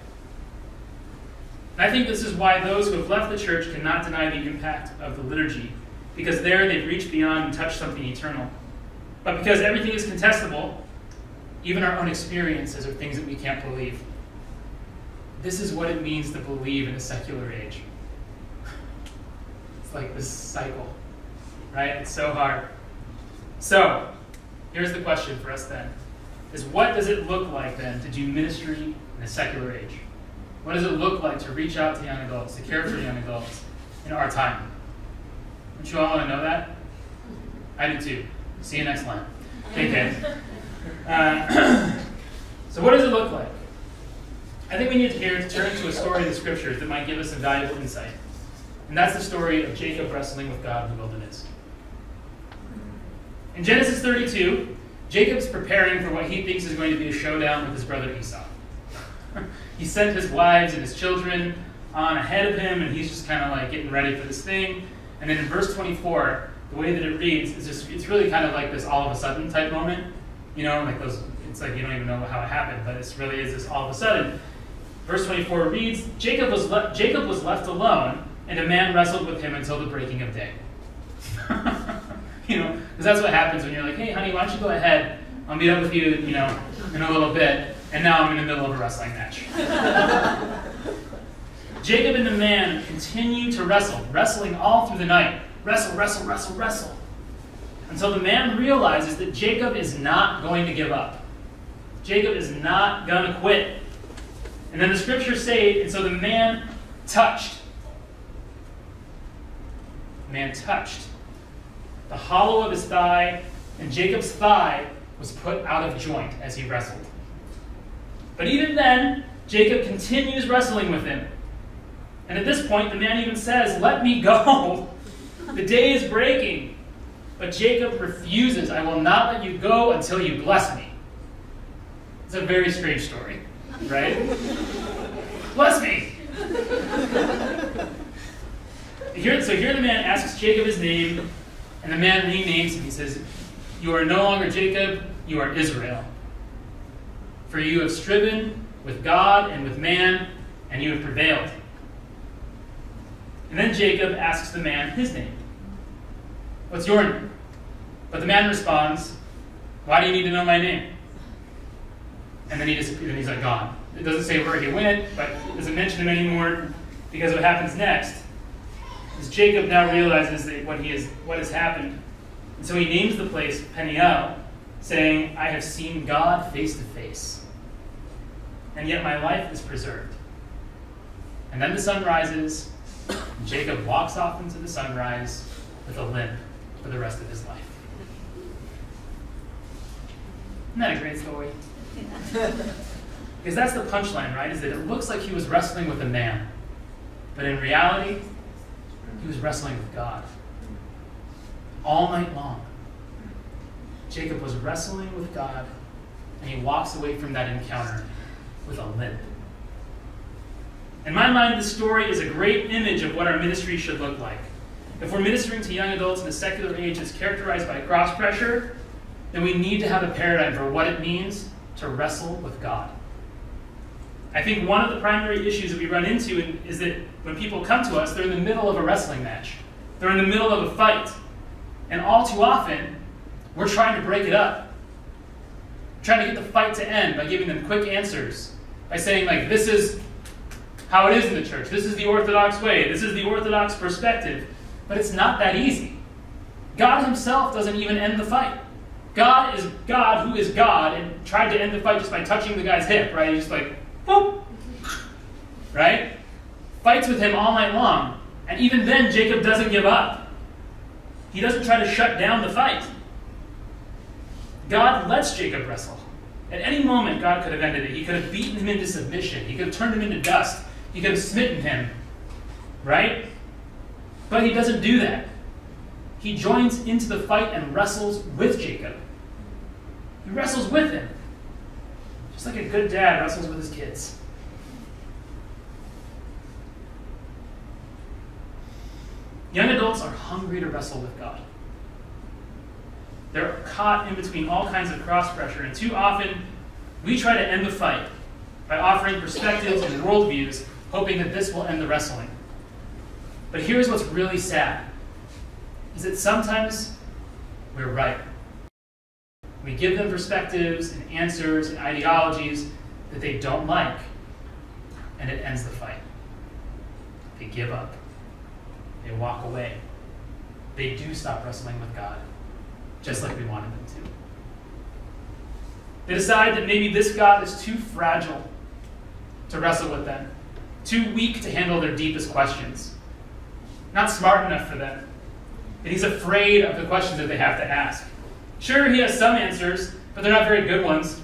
Speaker 2: And I think this is why those who have left the church cannot deny the impact of the liturgy, because there they've reached beyond and touched something eternal. But because everything is contestable, even our own experiences are things that we can't believe. This is what it means to believe in a secular age like this cycle, right? It's so hard. So, here's the question for us then is what does it look like then to do ministry in a secular age? What does it look like to reach out to young adults, to care for young adults in our time? Don't you all want to know that? I do too. See you next time. Take care. Uh, so, what does it look like? I think we need to hear, turn to a story in the scriptures that might give us some valuable insight. And that's the story of Jacob wrestling with God in the wilderness. In Genesis 32, Jacob's preparing for what he thinks is going to be a showdown with his brother Esau. he sent his wives and his children on ahead of him, and he's just kind of like getting ready for this thing. And then in verse 24, the way that it reads is just, it's really kind of like this all of a sudden type moment. You know, like those, it's like you don't even know how it happened, but it really is this all of a sudden. Verse 24 reads, Jacob was, le- Jacob was left alone and a man wrestled with him until the breaking of day. you know, because that's what happens when you're like, hey, honey, why don't you go ahead? I'll meet up with you, you know, in a little bit. And now I'm in the middle of a wrestling match. Jacob and the man continue to wrestle, wrestling all through the night. Wrestle, wrestle, wrestle, wrestle. Until the man realizes that Jacob is not going to give up. Jacob is not going to quit. And then the scriptures say, and so the man touched man touched. The hollow of his thigh, and Jacob's thigh was put out of joint as he wrestled. But even then, Jacob continues wrestling with him. And at this point, the man even says, Let me go. the day is breaking. But Jacob refuses, I will not let you go until you bless me. It's a very strange story, right? bless me. Here, so here the man asks Jacob his name, and the man renames him. He says, You are no longer Jacob, you are Israel. For you have striven with God and with man, and you have prevailed. And then Jacob asks the man his name. What's your name? But the man responds, Why do you need to know my name? and then he disappeared, and he's like gone. It doesn't say where he went, but doesn't mention him anymore because what happens next is Jacob now realizes that what he is what has happened. And so he names the place Peniel, saying, I have seen God face to face. And yet my life is preserved. And then the sun rises, and Jacob walks off into the sunrise with a limp for the rest of his life. Isn't that a great story? Because that's the punchline, right? Is that it looks like he was wrestling with a man. But in reality, he was wrestling with God. All night long. Jacob was wrestling with God, and he walks away from that encounter with a limp. In my mind, this story is a great image of what our ministry should look like. If we're ministering to young adults in a secular age that's characterized by cross pressure, then we need to have a paradigm for what it means to wrestle with God. I think one of the primary issues that we run into is that when people come to us, they're in the middle of a wrestling match. They're in the middle of a fight. And all too often, we're trying to break it up. Trying to get the fight to end by giving them quick answers. By saying, like, this is how it is in the church. This is the Orthodox way. This is the Orthodox perspective. But it's not that easy. God Himself doesn't even end the fight. God is God who is God and tried to end the fight just by touching the guy's hip, right? He's just like, boop. Right? Fights with him all night long. And even then, Jacob doesn't give up. He doesn't try to shut down the fight. God lets Jacob wrestle. At any moment, God could have ended it. He could have beaten him into submission. He could have turned him into dust. He could have smitten him. Right? But he doesn't do that. He joins into the fight and wrestles with Jacob. He wrestles with him. Just like a good dad wrestles with his kids. Young adults are hungry to wrestle with God. They're caught in between all kinds of cross pressure, and too often we try to end the fight by offering perspectives and worldviews, hoping that this will end the wrestling. But here's what's really sad is that sometimes we're right. We give them perspectives and answers and ideologies that they don't like, and it ends the fight. They give up. They walk away. They do stop wrestling with God, just like we wanted them to. They decide that maybe this God is too fragile to wrestle with them, too weak to handle their deepest questions, not smart enough for them, and he's afraid of the questions that they have to ask. Sure, he has some answers, but they're not very good ones.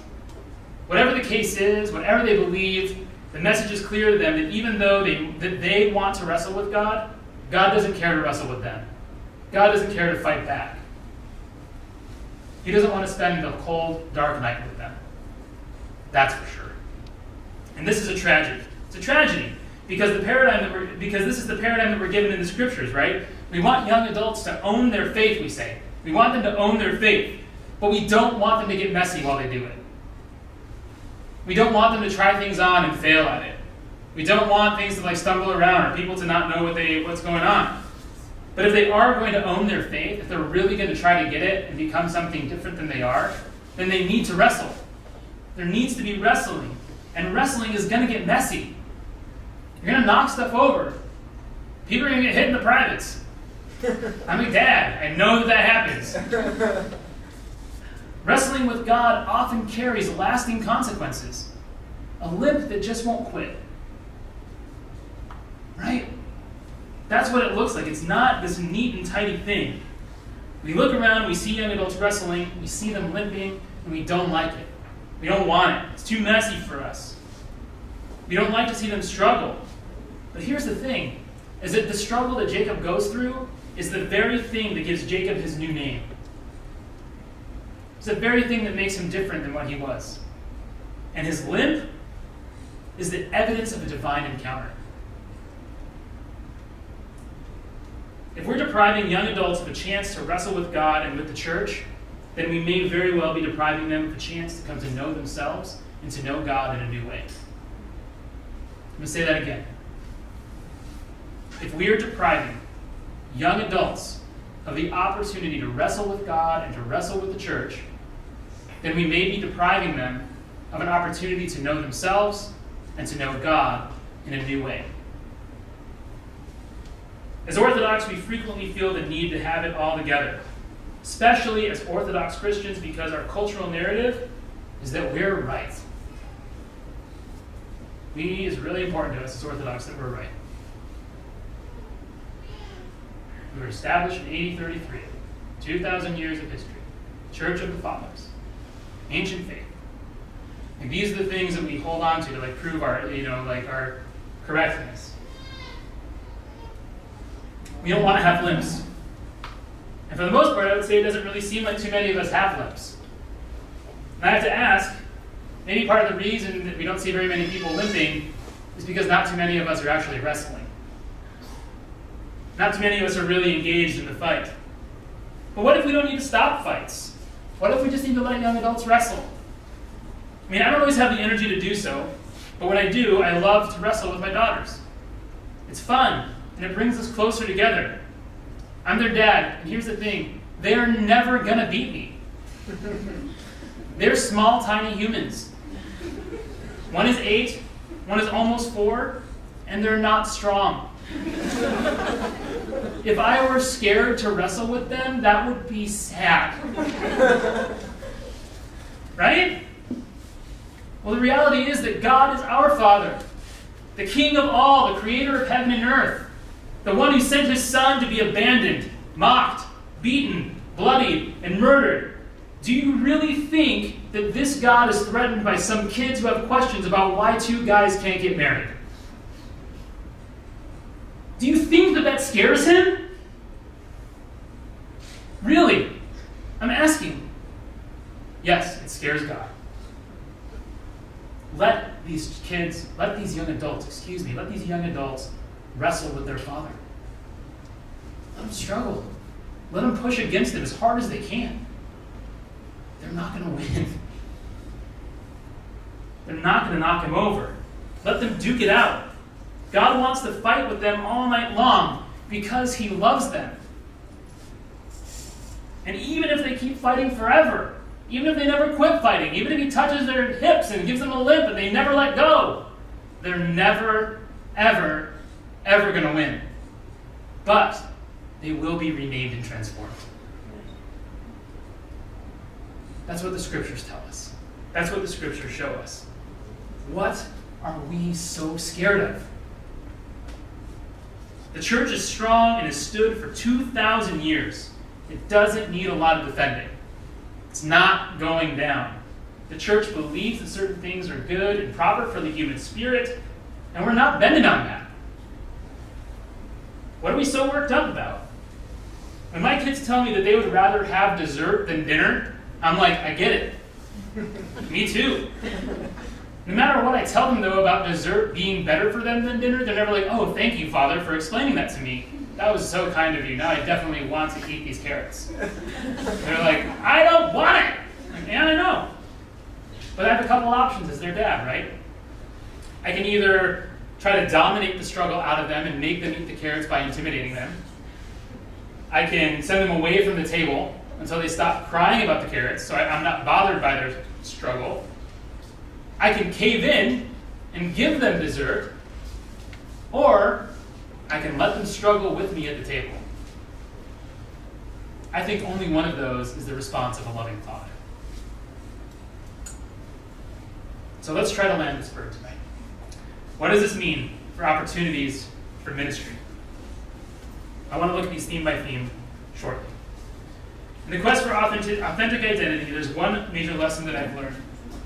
Speaker 2: Whatever the case is, whatever they believe, the message is clear to them that even though they, that they want to wrestle with God, God doesn't care to wrestle with them. God doesn't care to fight back. He doesn't want to spend the cold, dark night with them. That's for sure. And this is a tragedy. It's a tragedy because the paradigm that we're because this is the paradigm that we're given in the scriptures, right? We want young adults to own their faith, we say. We want them to own their faith, but we don't want them to get messy while they do it. We don't want them to try things on and fail at it. We don't want things to like stumble around or people to not know what they what's going on. But if they are going to own their faith, if they're really going to try to get it and become something different than they are, then they need to wrestle. There needs to be wrestling. And wrestling is going to get messy. You're going to knock stuff over. People are going to get hit in the privates. I'm a dad. I know that that happens. Wrestling with God often carries lasting consequences. A limp that just won't quit. Right? That's what it looks like. It's not this neat and tidy thing. We look around, we see young adults wrestling, we see them limping, and we don't like it. We don't want it. It's too messy for us. We don't like to see them struggle. But here's the thing is that the struggle that Jacob goes through is the very thing that gives Jacob his new name. It's the very thing that makes him different than what he was. And his limp is the evidence of a divine encounter. If we're depriving young adults of a chance to wrestle with God and with the church, then we may very well be depriving them of a chance to come to know themselves and to know God in a new way. I'm going to say that again. If we are depriving young adults of the opportunity to wrestle with God and to wrestle with the church, then we may be depriving them of an opportunity to know themselves and to know God in a new way. As Orthodox, we frequently feel the need to have it all together, especially as Orthodox Christians, because our cultural narrative is that we're right. We is really important to us as Orthodox that we're right. We were established in AD 33, 2,000 years of history, Church of the Fathers, ancient faith. And these are the things that we hold on to to like prove our, you know, like our correctness. We don't want to have limbs. And for the most part, I would say it doesn't really seem like too many of us have limbs. And I have to ask, maybe part of the reason that we don't see very many people limping is because not too many of us are actually wrestling. Not too many of us are really engaged in the fight. But what if we don't need to stop fights? What if we just need to let young adults wrestle? I mean, I don't always have the energy to do so, but when I do, I love to wrestle with my daughters. It's fun, and it brings us closer together. I'm their dad, and here's the thing they are never gonna beat me. They're small, tiny humans. One is eight, one is almost four, and they're not strong. if I were scared to wrestle with them, that would be sad. right? Well, the reality is that God is our Father, the King of all, the creator of heaven and earth, the one who sent his Son to be abandoned, mocked, beaten, bloodied, and murdered. Do you really think that this God is threatened by some kids who have questions about why two guys can't get married? Do you think that that scares him? Really? I'm asking. Yes, it scares God. Let these kids, let these young adults, excuse me, let these young adults wrestle with their father. Let them struggle. Let them push against him as hard as they can. They're not going to win. They're not going to knock him over. Let them duke it out. God wants to fight with them all night long because he loves them. And even if they keep fighting forever, even if they never quit fighting, even if he touches their hips and gives them a limp and they never let go, they're never, ever, ever going to win. But they will be renamed and transformed. That's what the scriptures tell us. That's what the scriptures show us. What are we so scared of? The church is strong and has stood for 2,000 years. It doesn't need a lot of defending. It's not going down. The church believes that certain things are good and proper for the human spirit, and we're not bending on that. What are we so worked up about? When my kids tell me that they would rather have dessert than dinner, I'm like, I get it. me too. No matter what I tell them, though, about dessert being better for them than dinner, they're never like, oh, thank you, Father, for explaining that to me. That was so kind of you. Now I definitely want to eat these carrots. They're like, I don't want it. Like, yeah, I know. But I have a couple options as their dad, right? I can either try to dominate the struggle out of them and make them eat the carrots by intimidating them. I can send them away from the table until they stop crying about the carrots, so I, I'm not bothered by their struggle. I can cave in and give them dessert, or I can let them struggle with me at the table. I think only one of those is the response of a loving father. So let's try to land this bird tonight. What does this mean for opportunities for ministry? I want to look at these theme by theme shortly. In the quest for authentic, authentic identity, there's one major lesson that I've learned,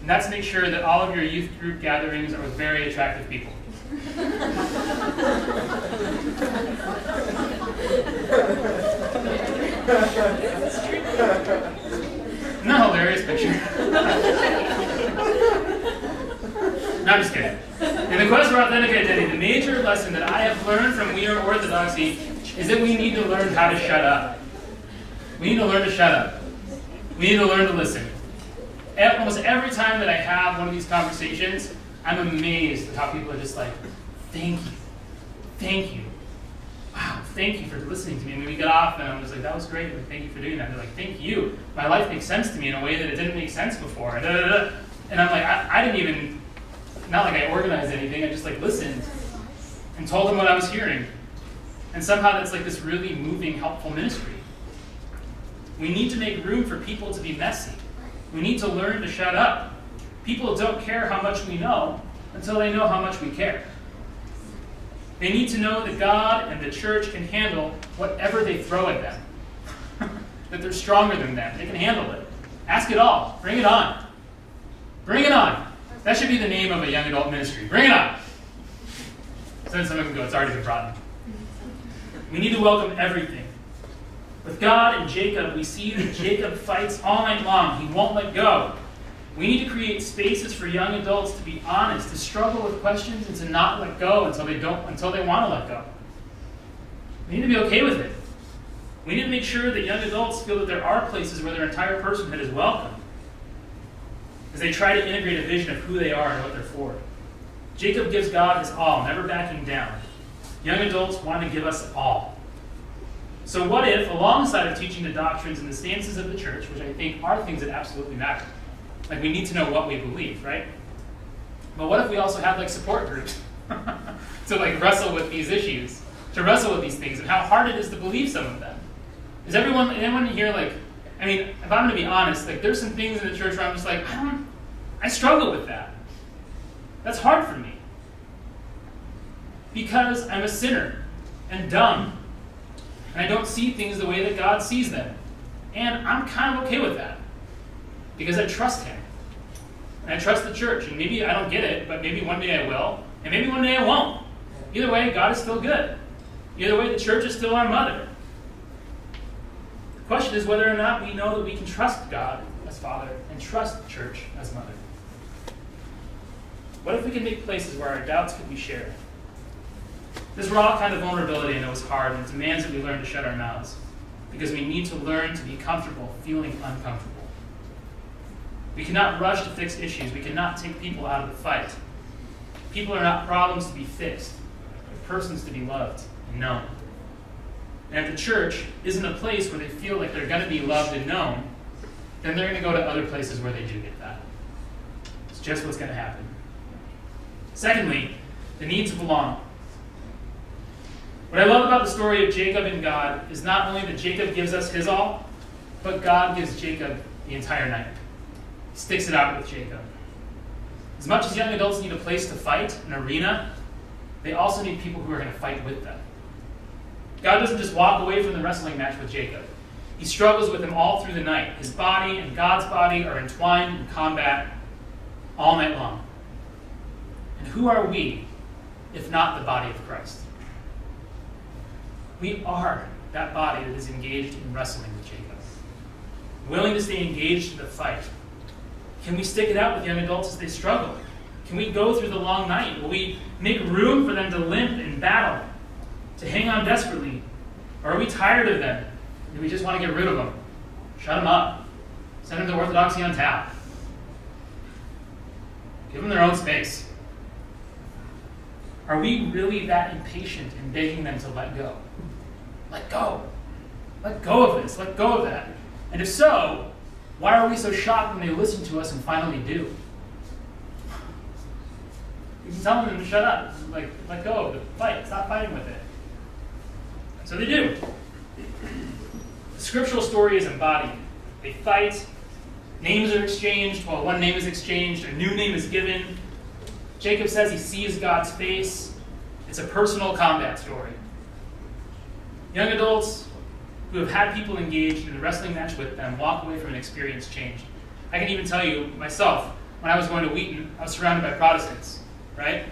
Speaker 2: and that's make sure that all of your youth group gatherings are with very attractive people. That hilarious picture? no, I'm just kidding. In the quest for authentic identity, the major lesson that I have learned from We Are Orthodoxy is that we need to learn how to shut up. We need to learn to shut up. We need to learn to listen. Almost every time that I have one of these conversations, I'm amazed at how people are just like, thank you, thank you, wow, thank you for listening to me. And we get off, and I'm just like, that was great. Like, thank you for doing that. They're like, thank you. My life makes sense to me in a way that it didn't make sense before. And I'm like, I, I didn't even, not like I organized anything, I just like listened and told them what I was hearing. And somehow that's like this really moving, helpful ministry. We need to make room for people to be messy. We need to learn to shut up. People don't care how much we know until they know how much we care. They need to know that God and the church can handle whatever they throw at them. that they're stronger than them. They can handle it. Ask it all. Bring it on. Bring it on. That should be the name of a young adult ministry. Bring it on. So then someone can go, it's already been brought in. We need to welcome everything. With God and Jacob, we see that Jacob fights all night long. He won't let go. We need to create spaces for young adults to be honest, to struggle with questions, and to not let go until they don't until they want to let go. We need to be okay with it. We need to make sure that young adults feel that there are places where their entire personhood is welcome. As they try to integrate a vision of who they are and what they're for. Jacob gives God his all, never backing down. Young adults want to give us all. So, what if, alongside of teaching the doctrines and the stances of the church, which I think are things that absolutely matter, like we need to know what we believe, right? But what if we also have like support groups to like wrestle with these issues, to wrestle with these things, and how hard it is to believe some of them? Is everyone, anyone here like, I mean, if I'm going to be honest, like there's some things in the church where I'm just like, I don't, I struggle with that. That's hard for me because I'm a sinner and dumb, and I don't see things the way that God sees them, and I'm kind of okay with that because I trust Him. And I trust the church. And maybe I don't get it, but maybe one day I will. And maybe one day I won't. Either way, God is still good. Either way, the church is still our mother. The question is whether or not we know that we can trust God as Father and trust the church as Mother. What if we can make places where our doubts can be shared? This raw kind of vulnerability, I know, is hard, and it demands that we learn to shut our mouths because we need to learn to be comfortable feeling uncomfortable. We cannot rush to fix issues. We cannot take people out of the fight. People are not problems to be fixed, they're persons to be loved and known. And if the church isn't a place where they feel like they're going to be loved and known, then they're going to go to other places where they do get that. It's just what's going to happen. Secondly, the need to belong. What I love about the story of Jacob and God is not only that Jacob gives us his all, but God gives Jacob the entire night sticks it out with Jacob. As much as young adults need a place to fight, an arena, they also need people who are going to fight with them. God doesn't just walk away from the wrestling match with Jacob. He struggles with him all through the night. His body and God's body are entwined in combat all night long. And who are we if not the body of Christ? We are that body that is engaged in wrestling with Jacob, willing to stay engaged in the fight, can we stick it out with young adults as they struggle? Can we go through the long night? Will we make room for them to limp and battle, to hang on desperately? Or are we tired of them? Do we just want to get rid of them? Shut them up. Send them to Orthodoxy on tap. Give them their own space. Are we really that impatient in begging them to let go? Let go. Let go of this. Let go of that. And if so, why are we so shocked when they listen to us and finally do? We can tell them to shut up, like let go, the fight, stop fighting with it. So they do. The scriptural story is embodied. They fight, names are exchanged. While one name is exchanged, a new name is given. Jacob says he sees God's face. It's a personal combat story. Young adults, who have had people engaged in a wrestling match with them walk away from an experience changed. I can even tell you myself, when I was going to Wheaton, I was surrounded by Protestants, right?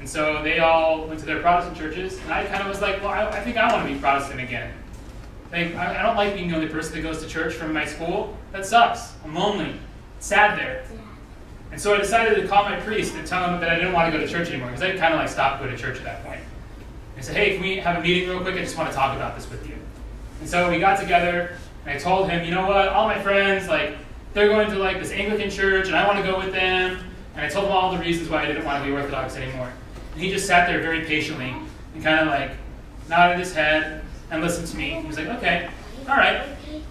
Speaker 2: And so they all went to their Protestant churches, and I kind of was like, well, I, I think I want to be Protestant again. Like, I, I don't like being the only person that goes to church from my school. That sucks. I'm lonely. sad there. And so I decided to call my priest and tell him that I didn't want to go to church anymore, because I kind of like stopped going to church at that point. I said, hey, can we have a meeting real quick? I just want to talk about this with you. And so we got together, and I told him, you know what, all my friends, like, they're going to like this Anglican church, and I want to go with them. And I told him all the reasons why I didn't want to be Orthodox anymore. And he just sat there very patiently and kind of like nodded his head and listened to me. He was like, okay, all right,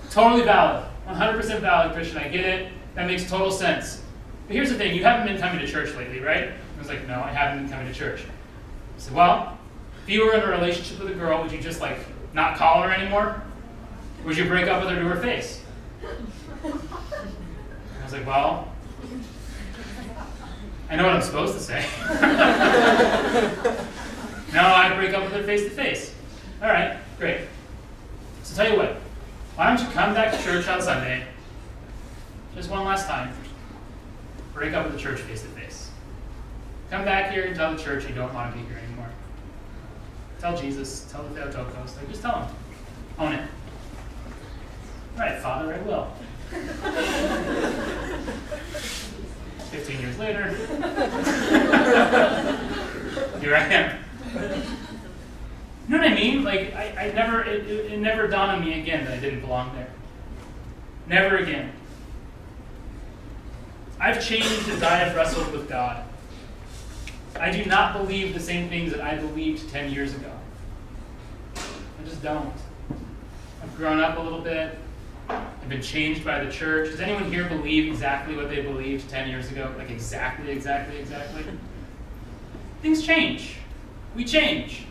Speaker 2: totally valid, 100% valid, Christian. I get it. That makes total sense. But here's the thing, you haven't been coming to church lately, right? I was like, no, I haven't been coming to church. I said, well, if you were in a relationship with a girl, would you just like not call her anymore? Would you break up with her to her face? I was like, well, I know what I'm supposed to say. no, I break up with her face to face. All right, great. So tell you what, why don't you come back to church on Sunday, just one last time, break up with the church face to face. Come back here and tell the church you don't want to be here anymore. Tell Jesus, tell the Theotokos, like just tell him. Own it. All right, Father, I will. 15 years later, here I am. You know what I mean? Like, I, I never, it, it, it never dawned on me again that I didn't belong there. Never again. I've changed as I have wrestled with God. I do not believe the same things that I believed 10 years ago. I just don't. I've grown up a little bit. I've been changed by the church. Does anyone here believe exactly what they believed 10 years ago? Like exactly, exactly, exactly? Things change. We change.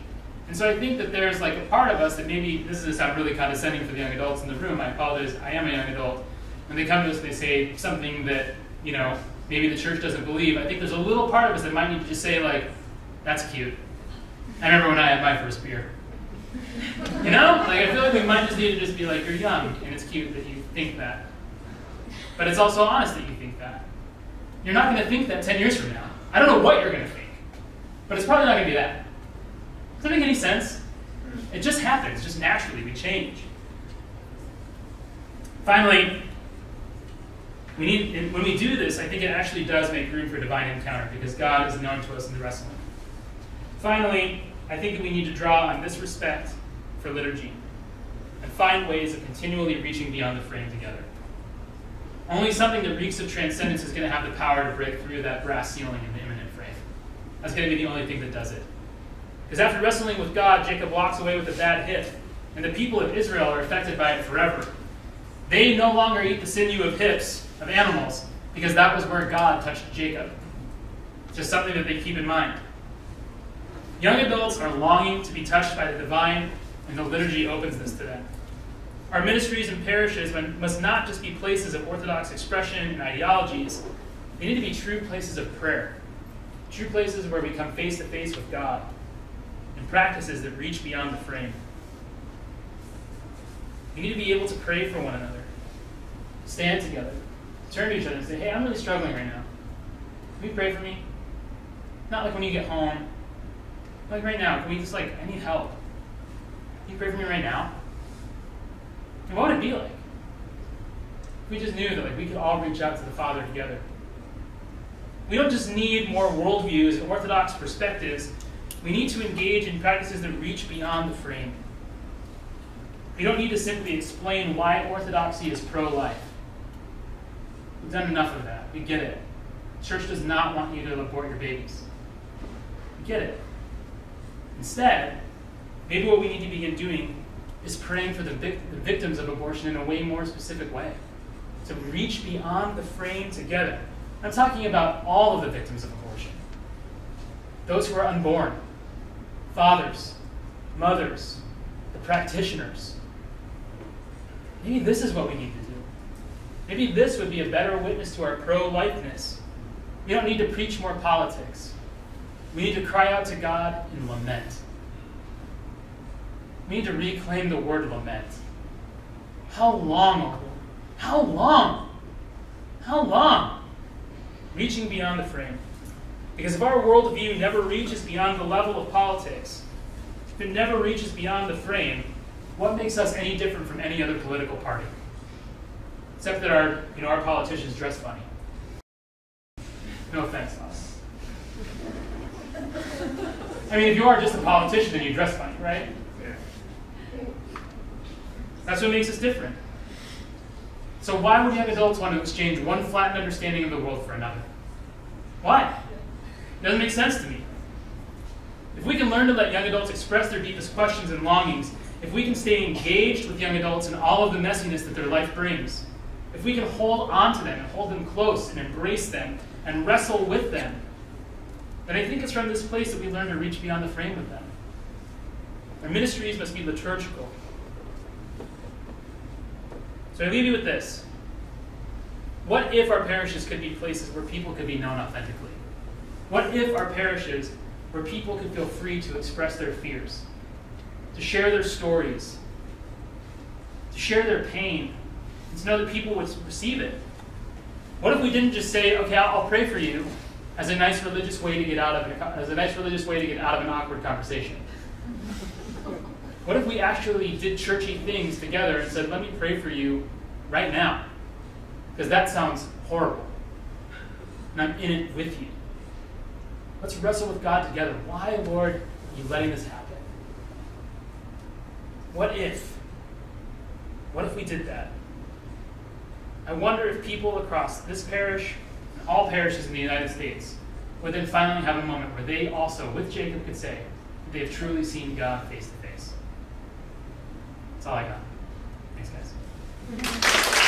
Speaker 2: And so I think that there's like a part of us that maybe, this is sound really condescending for the young adults in the room. I apologize. I am a young adult. When they come to us, they say something that, you know, maybe the church doesn't believe. I think there's a little part of us that might need to just say, like, that's cute. I remember when I had my first beer. You know? Like, I feel like we might just need to just be like, you're young, and it's cute that you think that. But it's also honest that you think that. You're not going to think that 10 years from now. I don't know what you're going to think, but it's probably not going to be that. Does that make any sense? It just happens, just naturally, we change. Finally, we need, when we do this, I think it actually does make room for divine encounter because God is known to us in the wrestling. Finally, I think that we need to draw on this respect for liturgy and find ways of continually reaching beyond the frame together. Only something that reeks of transcendence is going to have the power to break through that brass ceiling in the immanent frame. That's going to be the only thing that does it. Because after wrestling with God, Jacob walks away with a bad hip, and the people of Israel are affected by it forever. They no longer eat the sinew of hips of animals, because that was where God touched Jacob. Just something that they keep in mind. Young adults are longing to be touched by the divine, and the liturgy opens this to them. Our ministries and parishes must not just be places of orthodox expression and ideologies, they need to be true places of prayer, true places where we come face to face with God, and practices that reach beyond the frame. We need to be able to pray for one another, stand together, turn to each other and say, hey, I'm really struggling right now. Can you pray for me? Not like when you get home. Like right now, can we just like, I need help. Can you pray for me right now? And what would it be like? If we just knew that like we could all reach out to the Father together. We don't just need more worldviews and orthodox perspectives. We need to engage in practices that reach beyond the frame. We don't need to simply explain why orthodoxy is pro-life. We've done enough of that. We get it. Church does not want you to abort your babies. We get it. Instead, maybe what we need to begin doing is praying for the, vic- the victims of abortion in a way more specific way. To reach beyond the frame together. I'm talking about all of the victims of abortion. Those who are unborn, fathers, mothers, the practitioners. Maybe this is what we need to do. Maybe this would be a better witness to our pro lifeness. We don't need to preach more politics. We need to cry out to God in lament. We need to reclaim the word lament. How long, O Lord? How long? How long? Reaching beyond the frame. Because if our worldview never reaches beyond the level of politics, if it never reaches beyond the frame, what makes us any different from any other political party? Except that our, you know, our politicians dress funny. No offense, us. I mean, if you are just a politician, then you dress funny, right? That's what makes us different. So why would young adults want to exchange one flattened understanding of the world for another? Why? It doesn't make sense to me. If we can learn to let young adults express their deepest questions and longings, if we can stay engaged with young adults in all of the messiness that their life brings, if we can hold on to them and hold them close and embrace them and wrestle with them, then I think it's from this place that we learn to reach beyond the frame of them. Our ministries must be liturgical. So I leave you with this. What if our parishes could be places where people could be known authentically? What if our parishes where people could feel free to express their fears, to share their stories, to share their pain, and to know that people would receive it? What if we didn't just say, okay, I'll, I'll pray for you as a nice religious way to get out of an, as a nice religious way to get out of an awkward conversation? What if we actually did churchy things together and said, let me pray for you right now? Because that sounds horrible. And I'm in it with you. Let's wrestle with God together. Why, Lord, are you letting this happen? What if? What if we did that? I wonder if people across this parish and all parishes in the United States would then finally have a moment where they also, with Jacob, could say that they have truly seen God face to face. That's all I got. Thanks, guys.